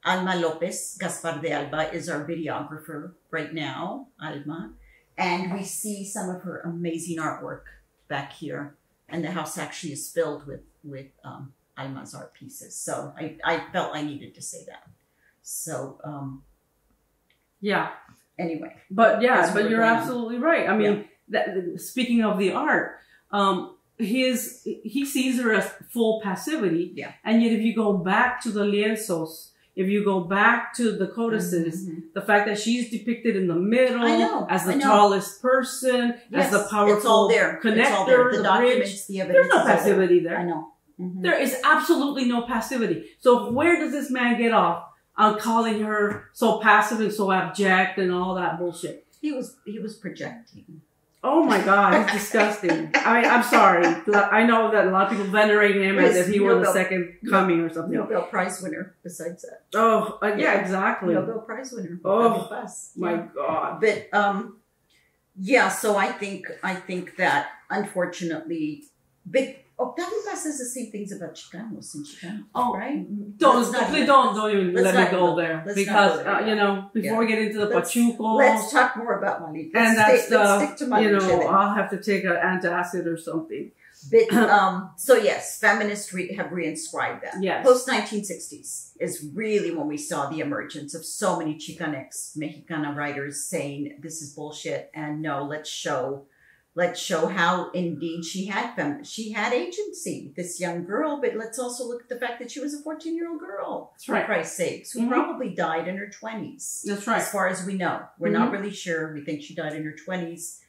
Alma Lopez Gaspar de Alba is our videographer right now. Alma, and we see some of her amazing artwork back here, and the house actually is filled with with um, Alma's art pieces. So I I felt I needed to say that. So um, Yeah. anyway. But yeah, but you're we're going on. absolutely right. I mean, that, speaking of the art, um, his he sees her as full passivity. Yeah. And yet, if you go back to the lienzos, if you go back to the codices, the fact that she's depicted in the middle Mm-hmm. Know, as the tallest person, as the powerful it's all there. connector, it's all there. The, the documents, bridge. the evidence. There's no all there. I know. Mhm. There is absolutely no passivity. So where does this man get off on calling her so passive and so abject and all that bullshit? He was he was projecting. Oh my God, he's disgusting. I mean, I'm sorry. I know that a lot of people venerate him as if he were the second coming or something. Nobel Prize winner. Besides that, Oh, uh, yeah, exactly. Nobel Prize winner. Oh. My Yeah. God. But um, yeah. So I think I think that unfortunately, but Octavio Paz says the same things about Chicanos and Chicanos. Oh, right. Don't, Let's please don't, don't even let's me go go- there because go there, uh, you know before Yeah. we get into the Let's- pachucos Let's talk more about Malinche. and that's stay- let's stick the you know. I'll have to take an antacid or something. But (clears throat) um, so yes, feminists re- have reinscribed that. Yes. Post 1960s is really when we saw the emergence of so many Chicanx Mexicana writers saying this is bullshit and no, let's show, let's show how indeed she had fem- she had agency. This young girl, but let's also look at the fact that she was a 14 year old girl. That's For right. Christ's sakes, who Mhm. probably died in her 20s. That's right. As far as we know, we're Mm-hmm. not really sure. We think she died in her 20s.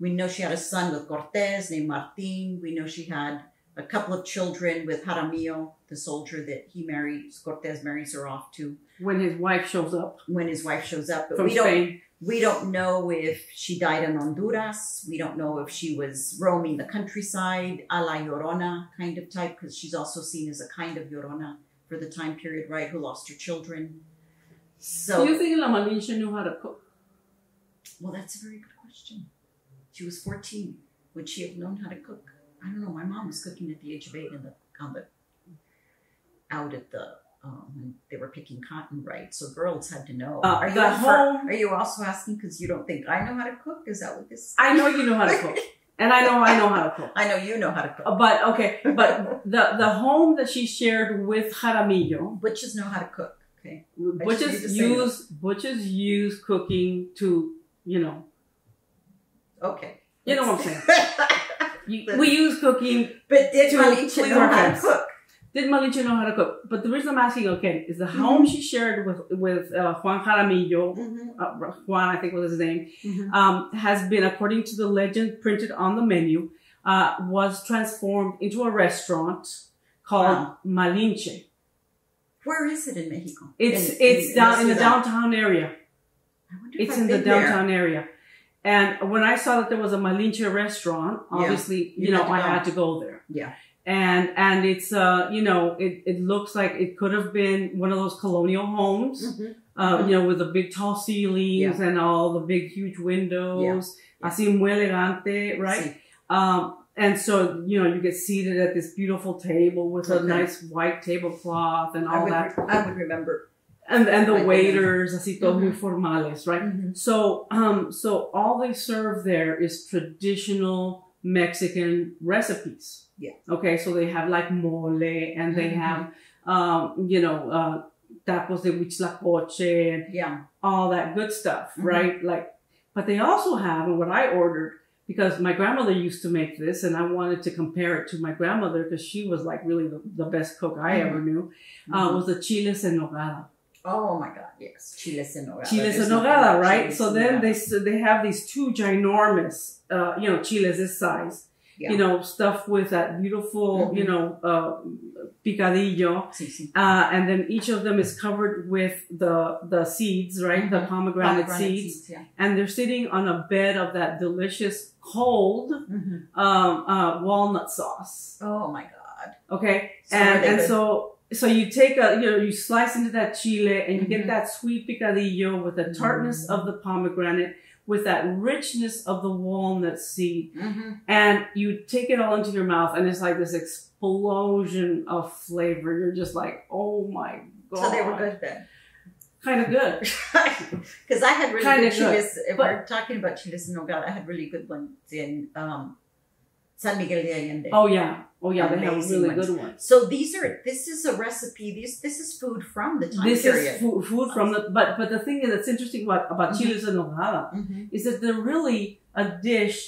We know she had a son with Cortez named Martin. We know she had a couple of children with Jaramillo, the soldier that he marries. Cortez marries her off to When his wife shows up when his wife shows up. But from we don't. We don't know if she died in Honduras. We don't know if she was roaming the countryside, a la Llorona kind of type, because she's also seen as a kind of Llorona for the time period, right? Who lost her children. So Do you think La Malinche knew how to cook? Well, that's a very good question. She was 14. Would she have known how to cook? I don't know. My mom was cooking at the age of eight in the on the out at the um, they were picking cotton, right? So girls had to know. Uh, are you infer- home- Are you also asking because you don't think I know how to cook? Is that what this? I know you know how to cook, (laughs) and I know I know how to cook. I know you know how to cook. Uh, But okay, but the the home that she shared with Jaramillo, Butches know how to cook. Okay. just need to butches say use butches use cooking to you know Okay. You know what I'm saying. (laughs) you, we use cooking. But did To Malinche please know how to cook? Did Malinche know how to cook? But the reason I'm asking again is the home she shared with with uh, Juan Jaramillo, Mm-hmm. uh, Juan I think was his name, Mhm. um, has been, according to the legend printed on the menu, uh, was transformed into a restaurant called Wow. Malinche. Where is it in Mexico? It's In- it's in down in the downtown area. I wonder if It's I've in the been there. downtown area. And when I saw that there was a Malinche restaurant, Yeah. obviously, you, You know, I had to go there. Yeah. And and it's uh you know it, it looks like it could have been one of those colonial homes, Mhm. uh you know with the big tall ceilings and all the big huge windows, Yeah. así muy elegante, right? Sí. Um, and so you know you get seated at this beautiful table with a nice white tablecloth and I all would, that, I would remember. and and the I waiters así todos muy Mhm. formales, right? Mhm. So, um, so all they serve there is traditional Mexican recipes. Yeah. Okay, so they have like mole, and they Mhm. have, um, you know, uh, tacos de huitlacoche, and Yeah. all that good stuff, Mhm. right? Like, but they also have, and what I ordered because my grandmother used to make this, and I wanted to compare it to my grandmother because she was like really the, the best cook I Mhm. ever knew. Uh, was the chiles en nogada. Oh my God! Yes, chiles en nogada. chiles There's en nogada, right? chiles So then they s- they have these two ginormous, uh, you know, chiles this size, Yeah. you know, stuffed with that beautiful, Mhm. you know, uh, picadillo, Sí, sí. uh, and then each of them is covered with the the seeds, right? The Mhm. pomegranate, Pomegranate seeds, yeah. and they're sitting on a bed of that delicious cold Mhm. um, uh, walnut sauce. Oh my God! Okay, So and and good? so so you take a you know you slice into that chile and you Mhm. get that sweet picadillo with the tartness Mhm. of the pomegranate with that richness of the walnut seed Mhm. and you take it all into your mouth and it's like this explosion of flavor you're just like oh my god So they were good then. kind of good (laughs) Because I had really Kinda good good. If but- we're talking about chiles en nogada, I had really good ones in um, San Miguel de Allende. oh yeah oh yeah they have Amazing really ones. good ones So these are this is a recipe. This this is food from the time this period. is food, food from the but but the thing that's interesting about about Mhm. chiles en nogada Mhm. is that they're really a dish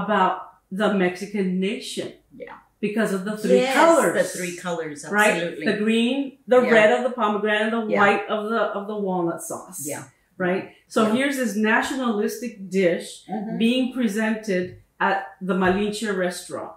about the Mexican nation. Yeah. because of the three yes, colors. The three colors, right? absolutely. The green, the Yeah. red of the pomegranate, and the Yeah. white of the of the walnut sauce. Yeah. Right. So Yeah. here's this nationalistic dish Mhm. being presented at the Malinche restaurant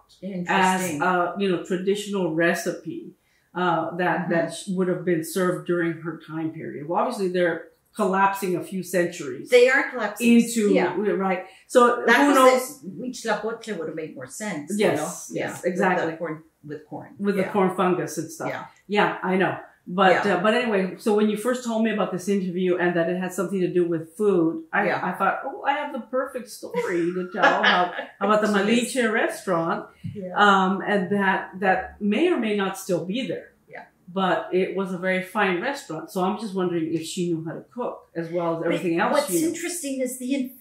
as a you know traditional recipe uh, that Mhm. that would have been served during her time period. Well, obviously they're collapsing a few centuries they are collapsing into yeah. right. So That who knows Lapotle would have made more sense. Yes, you know? yes, yeah, with the exactly. corn, with corn. with yeah. the corn fungus and stuff? Yeah. Yeah, I know. But Yeah. uh, but anyway, so when you first told me about this interview and that it had something to do with food, I, Yeah. I thought, oh, I have the perfect story to tell about (laughs) about the. Malinche restaurant, Yeah. um, and that that may or may not still be there. Yeah. But it was a very fine restaurant, so I'm just wondering if she knew how to cook as well as everything But else What's interesting is the in,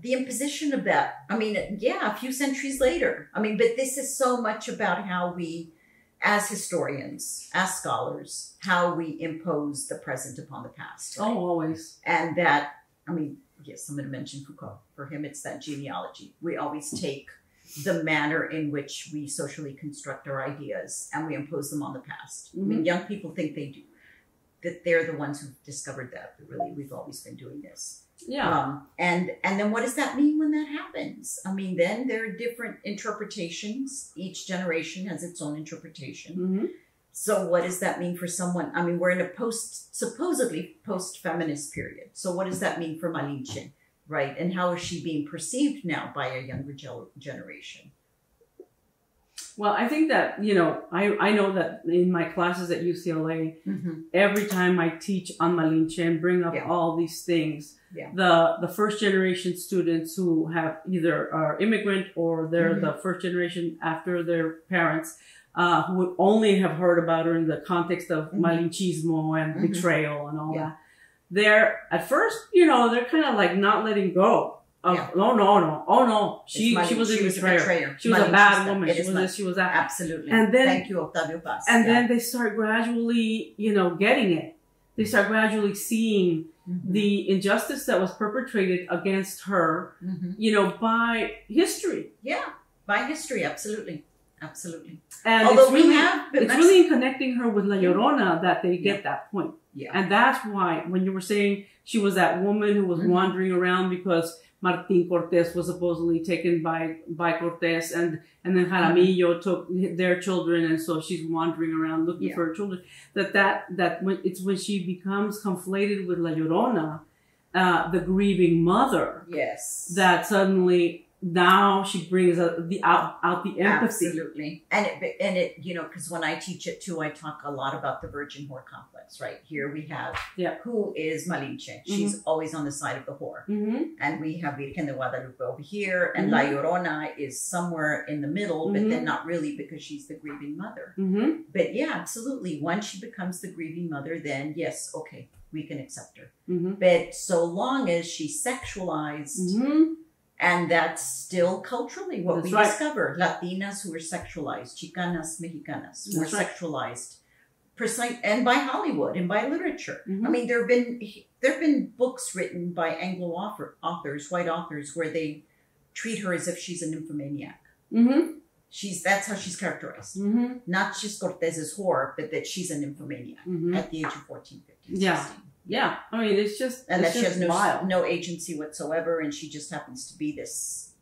the imposition of that. I mean, yeah, a few centuries later. I mean, but this is so much about how we, as historians, as scholars, how we impose the present upon the past. right? Oh, always. and that i mean yes i'm going to mention foucault for him it's that genealogy we always take the manner in which we socially construct our ideas and we impose them on the past i mean mm-hmm. young people think they do that they're the ones who've discovered that but really we've always been doing this Yeah. um, and and then what does that mean when that happens i mean then there are different interpretations each generation has its own interpretation hmm so what does that mean for someone? I mean, we're in a post, supposedly post-feminist period. So what does that mean for Malinche, right? And how is she being perceived now by a younger ge- generation? Well, I think that you know, I I know that in my classes at UCLA, Mm-hmm. every time I teach on Malinche and bring up Yeah. all these things, Yeah. the the first generation students who have either are immigrant or they're Mhm. the first generation after their parents, uh, who would only have heard about her in the context of Mhm. Malinchismo and Mhm. betrayal and all Yeah. that. They're at first, you know, they're kind of like not letting go. Of, Yeah. No, no, no. Oh no, she she was a she was a betrayer. betrayer. She was a bad woman. It She was this. She was that. Absolutely. And then- thank you, Octavio Paz. And Yeah. then they start gradually, you know, getting it. They start gradually seeing Mhm. the injustice that was perpetrated against her, Mhm. you know, by history. yeah, by history, absolutely, absolutely. And Although it's we really, have, it's really in connecting her with La Llorona that they get that point. yeah, And that's why when you were saying she was that woman who was Mhm. wandering around because Martin Cortés was supposedly taken by by Cortés and and then Jaramillo took their children and so she's wandering around looking Yeah. for her children. That that that when it's when she becomes conflated with La Llorona, uh, the grieving mother, yes, that suddenly now she brings out the out out the empathy. Absolutely, and it and it you know because when I teach it too, I talk a lot about the virgin whore complex. Right here we have Yeah. who is Malinche. She's always on the side of the whore, Mm-hmm. and we have Virgen de Guadalupe over here, and Mhm. La Llorona is somewhere in the middle, but Mhm. then not really because she's the grieving mother. Mm-hmm. But yeah, absolutely. Once she becomes the grieving mother, then yes, okay, we can accept her. Mm-hmm. But so long as she's sexualized. Mm-hmm. And that's still culturally what That's we right. discover. Latinas who are sexualized, Chicanas, Mexicanas, who are That's right. sexualized, precise, and by Hollywood and by literature. Mhm. I mean, there have been there have been books written by Anglo author, authors, white authors, where they treat her as if she's a nymphomaniac. Mm-hmm. She's that's how she's characterized. Mm-hmm. Not just Cortez's whore, but that she's a nymphomaniac Mm-hmm. at the age of 14, 15, 16. Yeah, I mean, it's just and it's that she has no no agency whatsoever, and she just happens to be this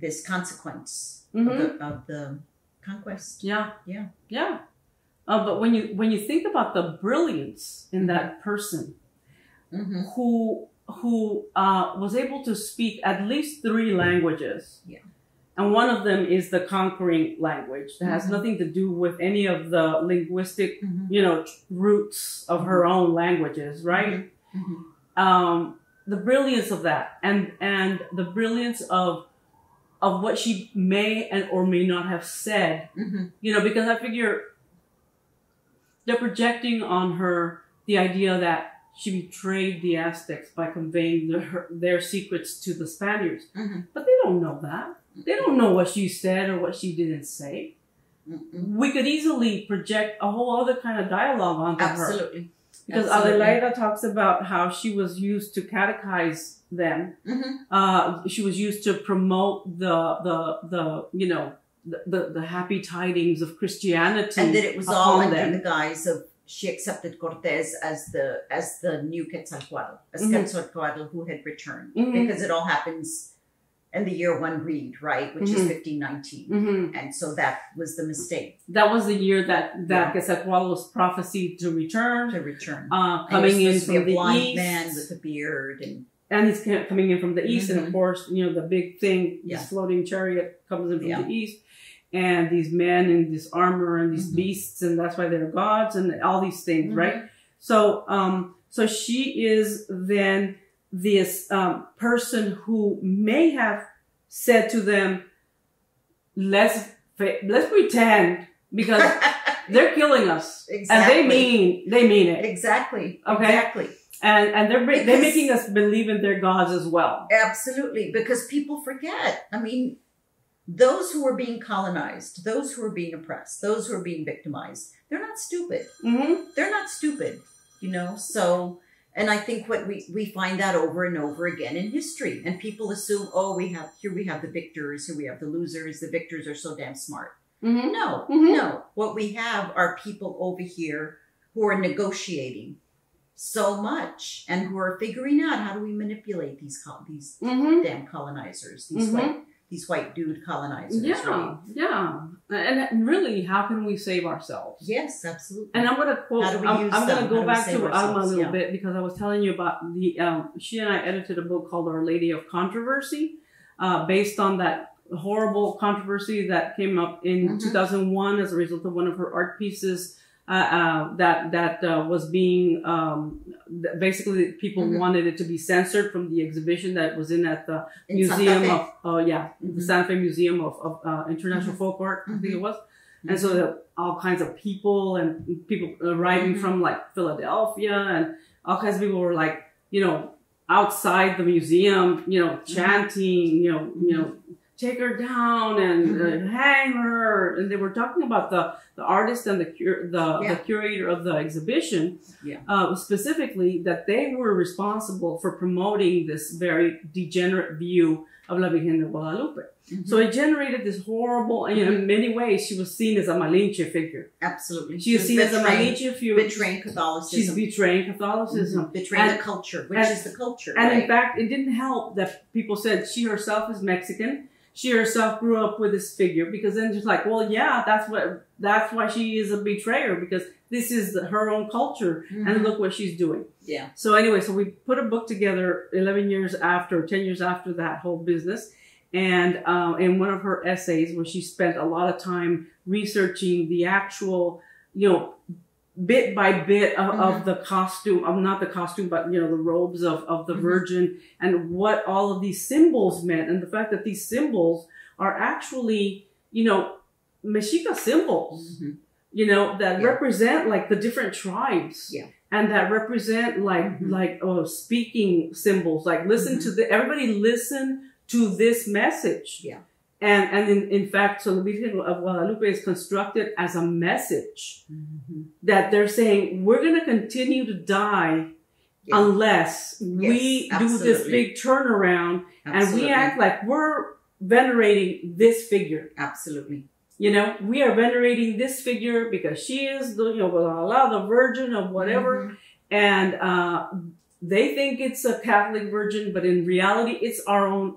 this consequence Mhm. of, the, of the conquest. Yeah, Yeah. yeah. Uh, but when you when you think about the brilliance in that person Mm-hmm. who who uh, was able to speak at least three languages, Yeah. And one of them is the conquering language that has Mhm. nothing to do with any of the linguistic Mm-hmm. you know roots of her own languages, right? Mm-hmm. um, the brilliance of that and and the brilliance of of what she may and or may not have said Mm-hmm. you know because i figure they're projecting on her the idea that she betrayed the aztecs by conveying the, her, their secrets to the spaniards Mhm. but they don't know that they don't know what she said or what she didn't say Mm-hmm. we could easily project a whole other kind of dialogue onto her Absolutely. because Absolutely. Adelaida talks about how she was used to catechize them. Mm-hmm. Uh, she was used to promote the the the you know the, the, the happy tidings of Christianity. and that it was all under them. the guise of she accepted Cortez as the as the new Quetzalcoatl, as Mhm. Quetzalcoatl who had returned, Mhm. because it all happens in the year one reed, right, which is Mhm. 1519, Mhm. and so that was the mistake That was the year that that Quetzalcoatl was prophesied to return, to return. uh, coming in was supposed to from the blind east, man with a beard, and and he's coming in from the east, and of Mhm. course, you know the big thing, Yeah. this floating chariot comes in from Yeah. the east, and these men in this armor and these Mhm. beasts, and that's why they're gods, and all these things, Mhm. right? So, um, so she is then this um, person who may have said to them, "Let's let's pretend because (laughs) they're killing us, Exactly. and they mean they mean it, exactly, Okay. exactly, and and they're they're making us believe in their gods as well." absolutely, because people forget. I mean, those who are being colonized, those who are being oppressed, those who are being victimized, they're not stupid. hmm they're not stupid, you know. So, and I think what we we find that over and over again in history, and people assume, oh, we have here we have the victors, here we have the losers. The victors are so damn smart. hmm No, Mhm. no. What we have are people over here who are negotiating so much and who are figuring out how do we manipulate these these hmm damn colonizers, these Mhm. white these white dude colonizers. Yeah, right? yeah, and really, how can we save ourselves? Yes, absolutely. And I'm gonna quote. How do we I'm, I'm gonna go do back to Alma a little Yeah. bit because I was telling you about the. Um, she and I edited a book called Our Lady of Controversy, uh, based on that horrible controversy that came up in Mhm. 2001 as a result of one of her art pieces. Uh, uh, that that uh, was being um, basically people Mhm. wanted it to be censored from the exhibition that was in at the In museum of oh yeah the Mhm. Santa Fe Museum of, of uh, International Mm-hmm. Folk Art I think it was and so all kinds of people and people arriving from like Philadelphia and all kinds of people were like you know outside the museum you know chanting you know you know take her down and uh, hang her and they were talking about the the artist and the cur- the, Yeah. the curator of the exhibition Yeah. uh, specifically that they were responsible for promoting this very degenerate view of La Virgen de Guadalupe. Mhm. So it generated this horrible, and you know, in many ways, she was seen as a Malinche figure. Absolutely. She is seen as a Malinche figure. betraying Catholicism. She's betraying Catholicism. Mhm. Betraying And- the culture, which and- is the culture. And right? in fact, it didn't help that people said she herself is Mexican. She herself grew up with this figure because then she's like, well, yeah, that's what that's why she is a betrayer because this is her own culture and Mhm. look what she's doing. yeah. So anyway, so we put a book together 11 years after, 10 years after that whole business. And uh, in one of her essays, where she spent a lot of time researching the actual, you know, bit by bit of, of the costume, of not the costume, but you know, the robes of, of the Mhm. Virgin and what all of these symbols meant, and the fact that these symbols are actually, you know, Mexica symbols Mhm. you know that Yeah. represent like the different tribes Yeah. and that represent like Mhm. like oh speaking symbols like listen Mm-hmm. to the everybody listen to this message Yeah. And and in, in fact so the Virgen of Guadalupe is constructed as a message Mhm. that they're saying we're going to continue to die Yeah. unless we Yes, do this big turnaround and we act like we're venerating this figure Absolutely. you know, we are venerating this figure because she is the, you know, blah, blah, blah, the virgin of whatever. Mhm. And uh, they think it's a Catholic virgin, but in reality, it's our own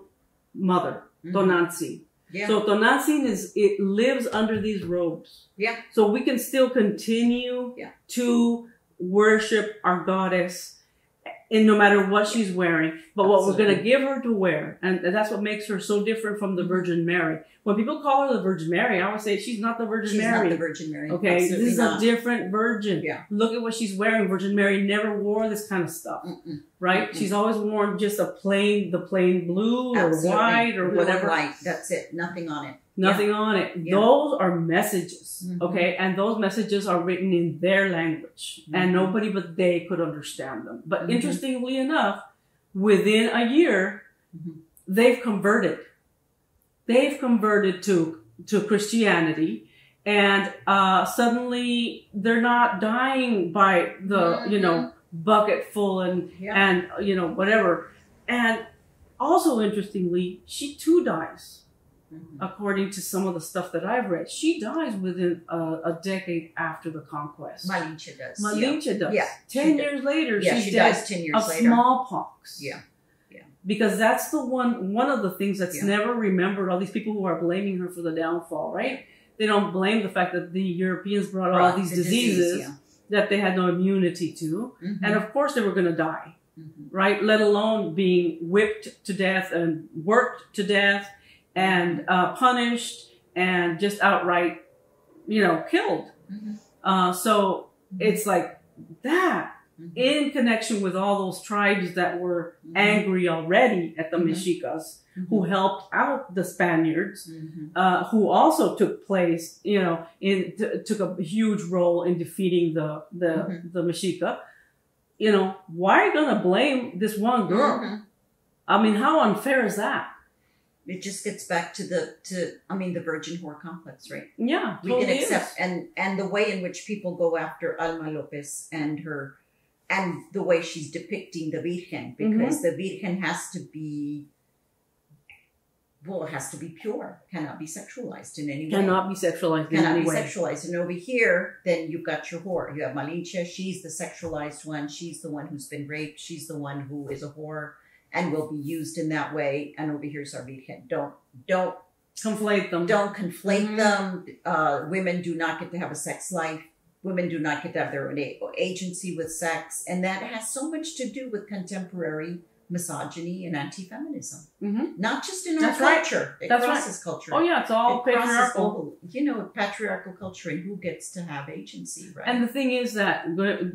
mother, Mhm. Tonantzin. Yeah. So Tonantzin is, it lives under these robes. Yeah. So we can still continue Yeah. to worship our goddess and no matter what she's wearing, but what we're going to give her to wear. And that's what makes her so different from the. Virgin Mary. When people call her the Virgin Mary, I always say she's not the Virgin She's Mary. not the Virgin Mary. Okay, Absolutely this is not. a different virgin. Yeah. Look at what she's wearing. Virgin Mary never wore this kind of stuff, Mm-mm. right? Mm-mm. She's always worn just a plain, the plain blue or white or Blue whatever. White. That's it. Nothing on it. Nothing on it. Yeah. Those are messages, Mhm. okay? And those messages are written in their language, and Mhm. nobody but they could understand them. But Mhm. interestingly enough, within a year, Mhm. they've converted. They've converted to to Christianity, and uh, suddenly they're not dying by the you know bucket full and Yeah. and you know whatever. And also interestingly, she too dies. Mhm. according to some of the stuff that I've read. She dies within a, a decade after the conquest. Malinche does. yeah. Malinche does. Yeah, Ten she does. years later, Yeah, she's she dead dies 10 years of later. smallpox. Yeah. Yeah. Because that's the one one of the things that's Yeah. never remembered. All these people who are blaming her for the downfall, right? They don't blame the fact that the Europeans brought all these the disease, diseases yeah. that they had no immunity to, Mhm. and of course they were going to die, Mhm. right? Let alone being whipped to death and worked to death and uh, punished and just outright, you know, killed. Mhm. Uh, so it's like that Mhm. in connection with all those tribes that were Mhm. angry already at the Mhm. Mexicas, who helped out the Spaniards, Mhm. uh, who also took place, you know, in t- took a huge role in defeating the the Mhm. the Mexica. You know, why are you gonna blame this one girl? I mean, how unfair is that? It just gets back to the to I mean the virgin whore complex, right? Yeah, we totally can is. accept and and the way in which people go after Alma Lopez and her and the way she's depicting the Virgen mm-hmm. because the Virgen has to be well, it has to be pure, cannot be sexualized in any way. cannot be sexualized in cannot any be way. sexualized. And over here, then you've got your whore. You have Malinche. She's the sexualized one. She's the one who's been raped. She's the one who is a whore and will be used in that way. And over here's our Virgen. Don't don't Conflate them. don't conflate Mhm. them. Uh, women do not get to have a sex life. Women do not get to have their own agency with sex, and that has so much to do with contemporary misogyny and anti-feminism. Mhm. Not just in our That's right. culture; it That's right. crosses culture. Oh yeah, it's all It patriarchal. you know, patriarchal culture and who gets to have agency, right? And the thing is that,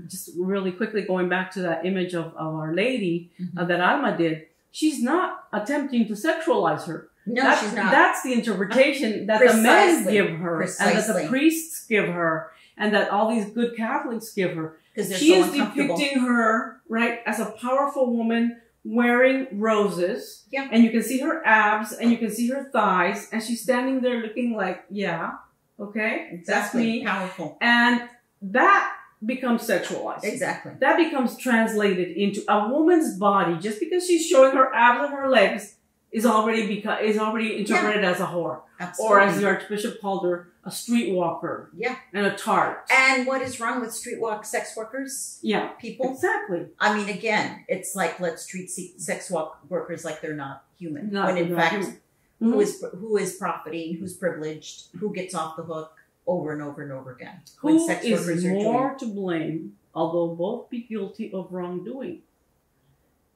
just really quickly going back to that image of, of Our Lady Mhm. uh, that Alma did, she's not attempting to sexualize her. no, that's, she's not. That's the interpretation that the men give her, Precisely. and that the priests give her, and that all these good Catholics give her. Because She so is depicting her right as a powerful woman wearing roses. Yeah. And you can see her abs, and you can see her thighs, and she's standing there looking like, yeah, okay, that's exactly me, powerful. and that becomes sexualized. Exactly. That becomes translated into a woman's body just because she's showing her abs and her legs is already beca- is already interpreted as a whore, Absolutely. or as the Archbishop called her, a streetwalker yeah. and a tart. And what is wrong with streetwalk sex workers? yeah, People. exactly. I mean, again, it's like let's treat se- sex walk workers like they're not human. Not- when in fact, human. who Mhm. is who is profiting, who's privileged, who gets off the hook over and over and over again. when Who sex is workers are more to blame, although both be guilty of wrongdoing?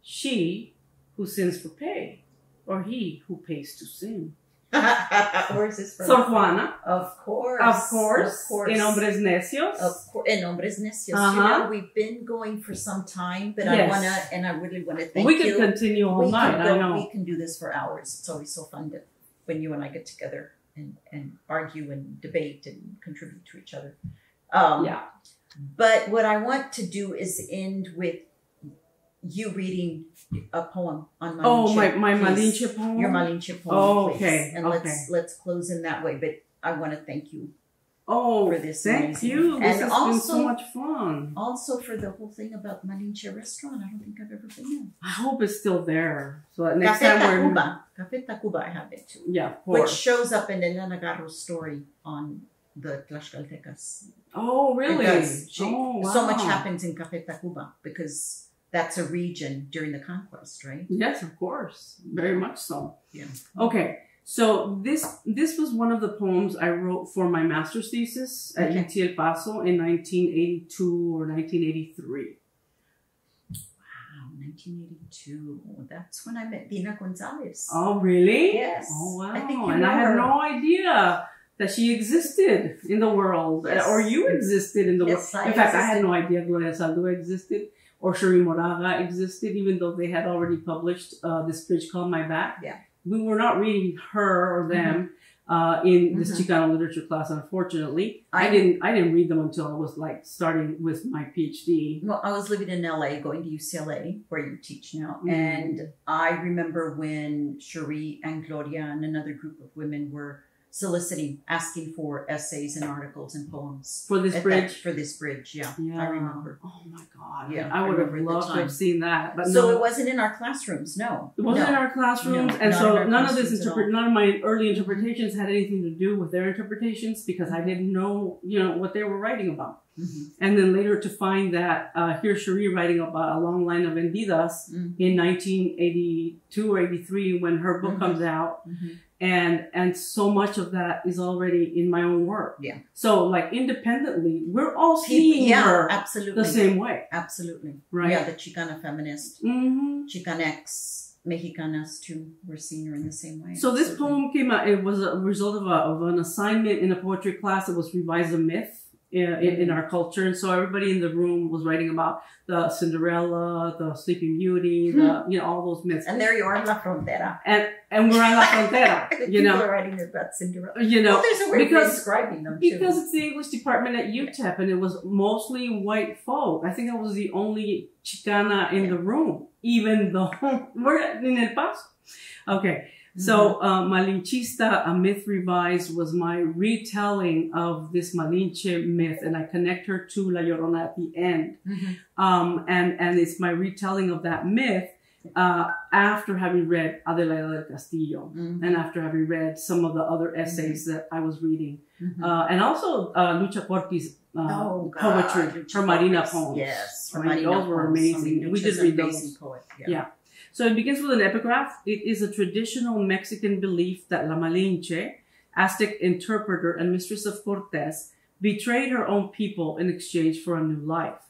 She who sins for pay, or he who pays to sin? Where's this from? Sor Juana, of course, of course, of course. in Hombres Necios. Of course, en hombres necios. You Uh-huh. know, we've been going for some time, but I wanna, and I really wanna thank we you. could continue all we night. can I know. we can do this for hours. It's always so fun to, when you and I get together and, and argue and debate and contribute to each other. Um, yeah. But what I want to do is end with you reading a poem on Malinche. Oh, my my please. Malinche poem. Your Malinche poem, Oh, please. And okay. let's let's close in that way. But I want to thank you Oh, for this thank amazing- you. This And has been also- so much fun. also for the whole thing about Malinche restaurant. I don't think I've ever been there. I hope it's still there. So that next Cafe time we're. Cafe Tacuba, I have it too. yeah, of Which shows up in Elena Garro's story on the Tlaxcaltecas. oh, really? She- oh, wow. So much happens in Cafe Tacuba because that's a region during the conquest, right? Yes, of course. Very much so. Yeah. Okay. So this this was one of the poems I wrote for my master's thesis at Okay. UT El Paso in 1982 or 1983. Wow, 1982. That's when I met Dina Gonzalez. Oh, really? Yes. Oh, wow. I think and I had no idea that she existed in the world, Yes. or you existed in the Yes, world. I In fact, I had no idea Gloria Anzaldúa existed or Cherríe Moraga existed, even though they had already published uh, This Bridge Called My Back. Yeah. We were not reading her or them uh, in this Mhm. Chicano literature class, unfortunately. I, I- didn't. I didn't read them until I was like starting with my PhD. Well, I was living in LA, going to UCLA, where you teach now. Mhm. And I remember when Cherríe and Gloria and another group of women were soliciting, asking for essays and articles and poems For this at that- bridge? for this bridge. Yeah, Yeah. I remember. Oh my god. Yeah, I I would have loved to have seen that. But so no. it wasn't in our classrooms. No, It wasn't no. in our classrooms, No, and so none of this interpret, none of my early interpretations had anything to do with their interpretations because I didn't know, you know, what they were writing about. Mhm. And then later to find that uh, here's Cherríe writing about a long line of Vendidas Mhm. in 1982 or 83 when her book Mhm. comes out, Mhm. And and so much of that is already in my own work. Yeah. So like independently, we're all seeing yeah, her absolutely, the same way, absolutely. right? Yeah, the Chicana feminist, mm-hmm. Chicanx, Mexicanas too. We're seeing her in the same way. So this absolutely. poem came out. It was a result of, a, of an assignment in a poetry class. It was revise a myth in, in, our culture, and so everybody in the room was writing about the Cinderella, the Sleeping Beauty, the hmm. you know all those myths. And there you are in La Frontera. And and we're on La Frontera, (laughs) you People know, are writing about Cinderella. you know. well, there's a way because- of describing them too. Because it's the English department at UTEP and it was mostly white folk. I think I was the only Chicana in the room, even though (laughs) we're in El Paso. Okay. So, uh, Malinchista, a myth revised, was my retelling of this Malinche myth, and I connect her to La Llorona at the end. Mhm. Um, and, and it's my retelling of that myth, uh, after having read Adelaida del Castillo Mhm. and after having read some of the other essays that I was reading, Mhm. uh, and also uh, Lucha Corpi's uh, Oh, poetry, her Marina poems. Yes, her Marina those were poems. I amazing. mean, We did read amazing those. Poet. Yeah. So it begins with an epigraph. It is a traditional Mexican belief that La Malinche, Aztec interpreter and mistress of Cortes, betrayed her own people in exchange for a new life.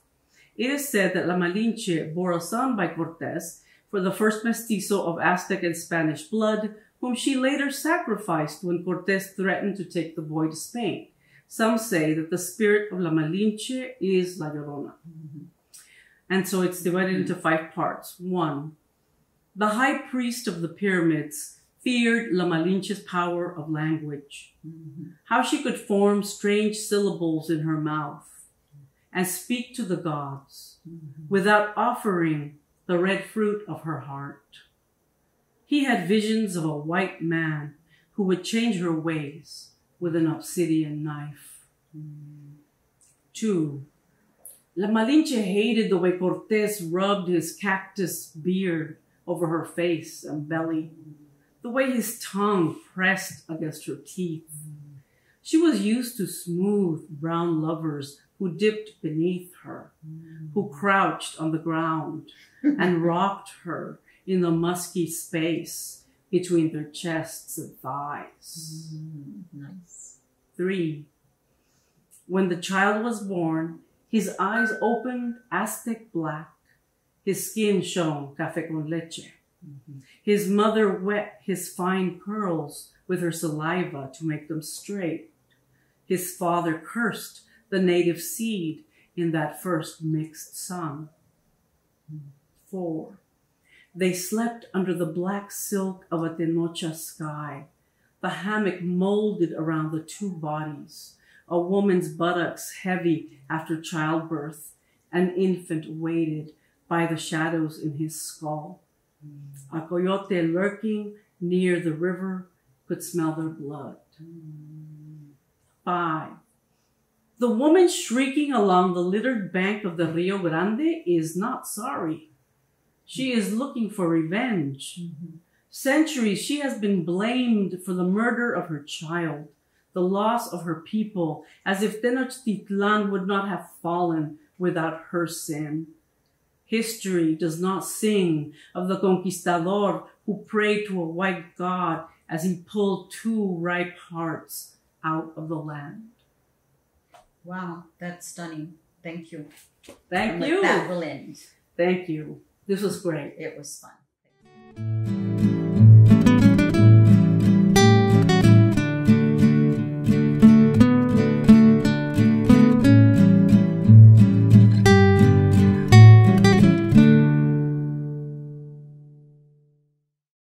It is said that La Malinche bore a son by Cortes for the first mestizo of Aztec and Spanish blood, whom she later sacrificed when Cortes threatened to take the boy to Spain. Some say that the spirit of La Malinche is La Llorona. Mm-hmm. And so it's divided into five parts. One, the high priest of the pyramids feared La Malinche's power of language, Mhm. how she could form strange syllables in her mouth and speak to the gods without offering the red fruit of her heart. He had visions of a white man who would change her ways with an obsidian knife. Two, La Malinche hated the way Cortes rubbed his cactus beard over her face and belly, the way his tongue pressed against her teeth. She was used to smooth brown lovers who dipped beneath her, who crouched on the ground and (laughs) rocked her in the musky space between their chests and thighs. Mm, nice. Three, when the child was born, his eyes opened Aztec black. His skin shone cafe con leche. His mother wet his fine curls with her saliva to make them straight. His father cursed the native seed in that first mixed son. Four, they slept under the black silk of a Tenochca sky, the hammock molded around the two bodies, a woman's buttocks heavy after childbirth, an infant weighted by the shadows in his skull. A coyote lurking near the river could smell their blood. Five. The woman shrieking along the littered bank of the Rio Grande is not sorry. She is looking for revenge. Centuries she has been blamed for the murder of her child, the loss of her people, as if Tenochtitlan would not have fallen without her sin. History does not sing of the conquistador who prayed to a white god as he pulled two ripe hearts out of the land. Wow, that's stunning. Thank you. Thank And you. That will end. Thank you. This was great. It was fun.